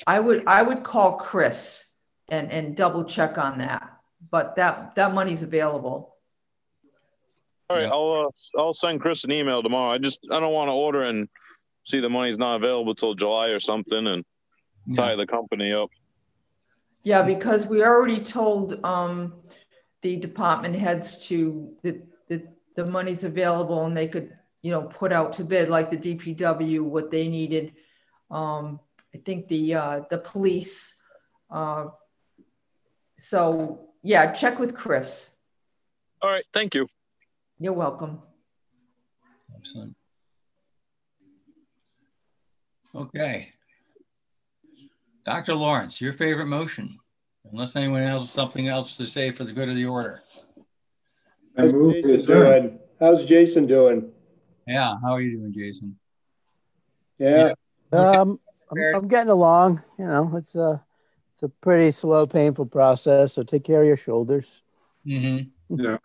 I would, I would call Chris and, and double check on that. But that, that money's available. All right, I'll uh, I'll send Chris an email tomorrow. I just I don't want to order and see the money's not available till July or something and tie the company up. Yeah, because we already told um, the department heads to that the, the money's available and they could, you know, put out to bid like the DPW what they needed. Um, I think the uh, the police. Uh, so yeah, check with Chris. All right, thank you. You're welcome. Excellent. Okay. Dr. Lawrence, your favorite motion, unless anyone else something else to say for the good of the order. How's Jason doing? How's Jason doing? Yeah, how are you doing, Jason? Yeah. Um, I'm, I'm getting along. You know, it's a it's a pretty slow, painful process. So take care of your shoulders. Mm-hmm. Yeah.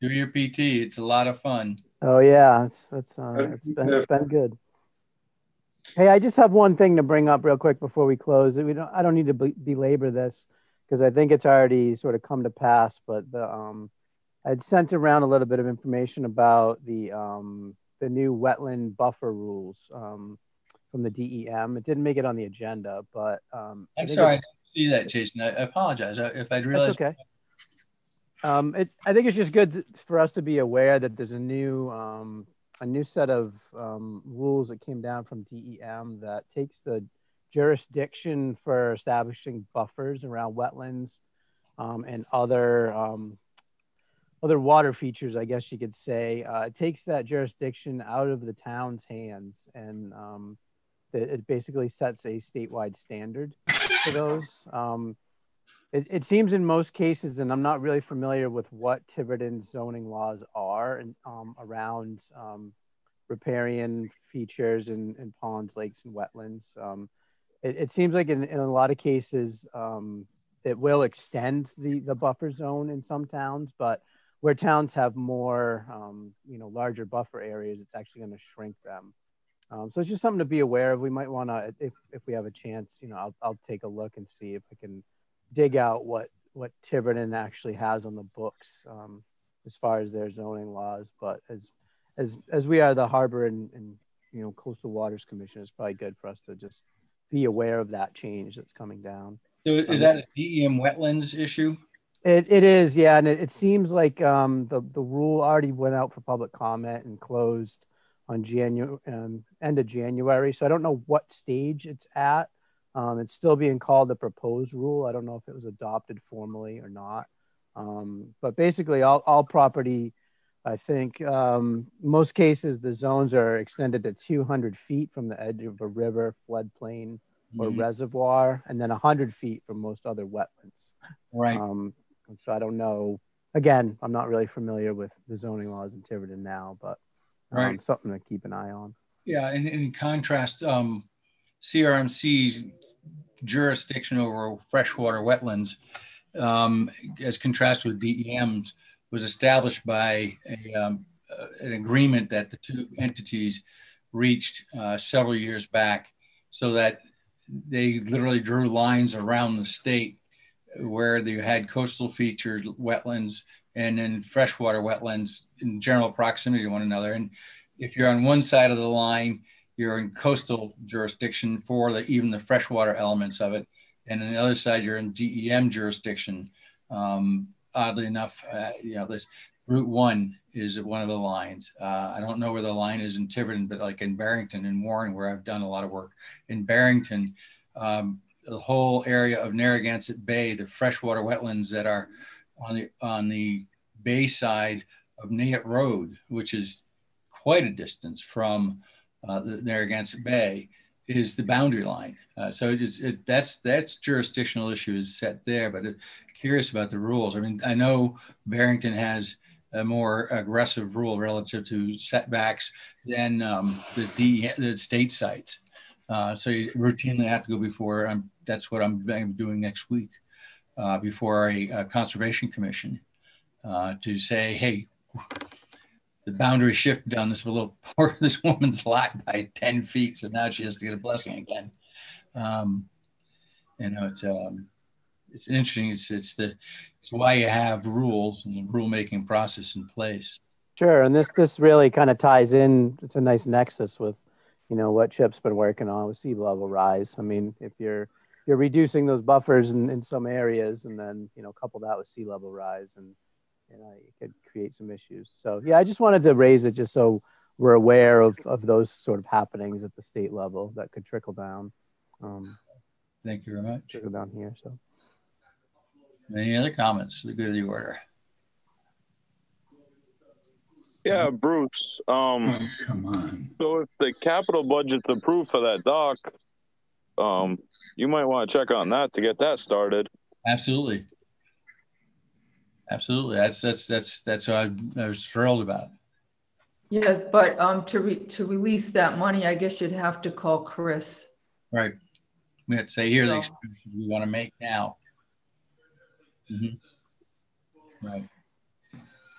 Do your PT. It's a lot of fun. Oh yeah, it's it's uh, it's been it's been good. Hey, I just have one thing to bring up real quick before we close. We don't I don't need to be- belabor this because I think it's already sort of come to pass. But the um, I'd sent around a little bit of information about the um, the new wetland buffer rules um, from the DEM. It didn't make it on the agenda, but um, I I'm think sorry, I didn't see that, Jason. I I apologize if I'd That's okay. Um, it, I think it's just good for us to be aware that there's a new um, a new set of um, rules that came down from DEM that takes the jurisdiction for establishing buffers around wetlands um, and other um, other water features, I guess you could say. Uh, it takes that jurisdiction out of the town's hands, and um, it, it basically sets a statewide standard for those. Um, it, it seems in most cases, and I'm not really familiar with what Tiverton zoning laws are and, um, around um, riparian features and, in ponds, lakes, and wetlands. Um, it, it seems like in, in a lot of cases, um, it will extend the, the buffer zone in some towns, but where towns have more, um, you know, larger buffer areas, it's actually going to shrink them. Um, so it's just something to be aware of. We might want to, if, if we have a chance, you know, I'll, I'll take a look and see if I can dig out what what Tiverton actually has on the books um, as far as their zoning laws. But as as as we are the harbor and, and you know coastal waters commission, it's probably good for us to just be aware of that change that's coming down. So is Um, that a DEM wetlands issue? It, it is, yeah, and it, it seems like um, the the rule already went out for public comment and closed on January um, end of January. So I don't know what stage it's at. Um, it's still being called the proposed rule. I don't know if it was adopted formally or not. Um, but basically, all, all property, I think, um, most cases, the zones are extended to 200 feet from the edge of a river, floodplain, or Mhm. reservoir, and then 100 feet from most other wetlands. Right. Um, and so I don't know. Again, I'm not really familiar with the zoning laws in Tiverton now, but um, Right. something to keep an eye on. Yeah, and in contrast, um, CRMC jurisdiction over freshwater wetlands, um, as contrasted with DEM's, was established by a, um, uh, an agreement that the two entities reached uh, several years back, so that they literally drew lines around the state where they had coastal features, wetlands, and then freshwater wetlands in general proximity to one another. And if you're on one side of the line, you're in coastal jurisdiction for the, even the freshwater elements of it. And on the other side, you're in DEM jurisdiction. Um, oddly enough, uh, you know, this Route One is one of the lines. Uh, I don't know where the line is in Tiverton, but like in Barrington and Warren, where I've done a lot of work in Barrington, um, the whole area of Narragansett Bay, the freshwater wetlands that are on the on the bay side of Nayatt Road, which is quite a distance from uh, the Narragansett Bay, is the boundary line. Uh, so it's, it, that's that's jurisdictional issue is set there. But curious about the rules. I mean, I know Barrington has a more aggressive rule relative to setbacks than um, the, D, the state sites. Uh, so you routinely have to go before. I'm, that's what I'm, I'm doing next week uh, before a, a conservation commission uh, to say, hey, the boundary shift down this little part of this woman's lot by 10 feet. So now she has to get a blessing again. Um, you know, it's, um, it's interesting. It's, it's the, it's why you have rules and the rulemaking process in place. Sure, and this this really kind of ties in. It's a nice nexus with, you know, what Chip's been working on with sea level rise. I mean, if you're you're reducing those buffers in, in some areas, and then you know couple that with sea level rise, and you know it could create some issues. So yeah, I just wanted to raise it just so we're aware of of those sort of happenings at the state level that could trickle down. Um, Thank you very much. trickle down here. So Any other comments for the good of the order? Yeah, Bruce. Um, Oh, come on. so if the capital budget's approved for that dock, um, you might want to check on that to get that started. Absolutely. Absolutely. That's that's that's that's what I, I was thrilled about. Yes, but um, to re to release that money, I guess you'd have to call Chris. Right. We had to say here are the So- expenditures we want to make now. Mm-hmm. Right.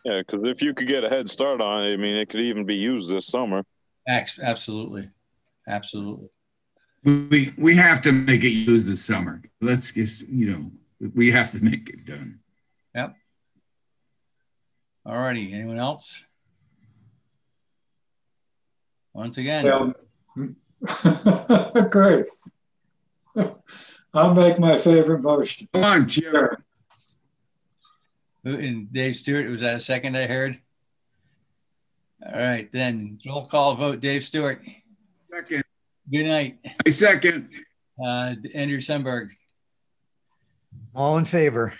Yeah, because if you could get a head start on it, I mean, it could even be used this summer. Absolutely. Absolutely. We, we have to make it used this summer. Let's just, you know, we have to make it done. Yep. All righty. Anyone else? Once again, Well, great. I'll make my favorite motion. Come on, Chair. who- and Dave Stewart, was that a second I heard? All right, then roll call vote. Dave Stewart. Second. Good night. I second. Uh, Andrew Sunberg. All in favor?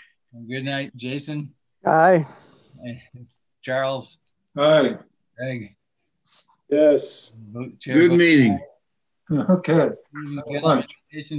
Good night, Jason. Aye. Charles. Hi. Greg. Yes. Chair Good votes meeting. Okay.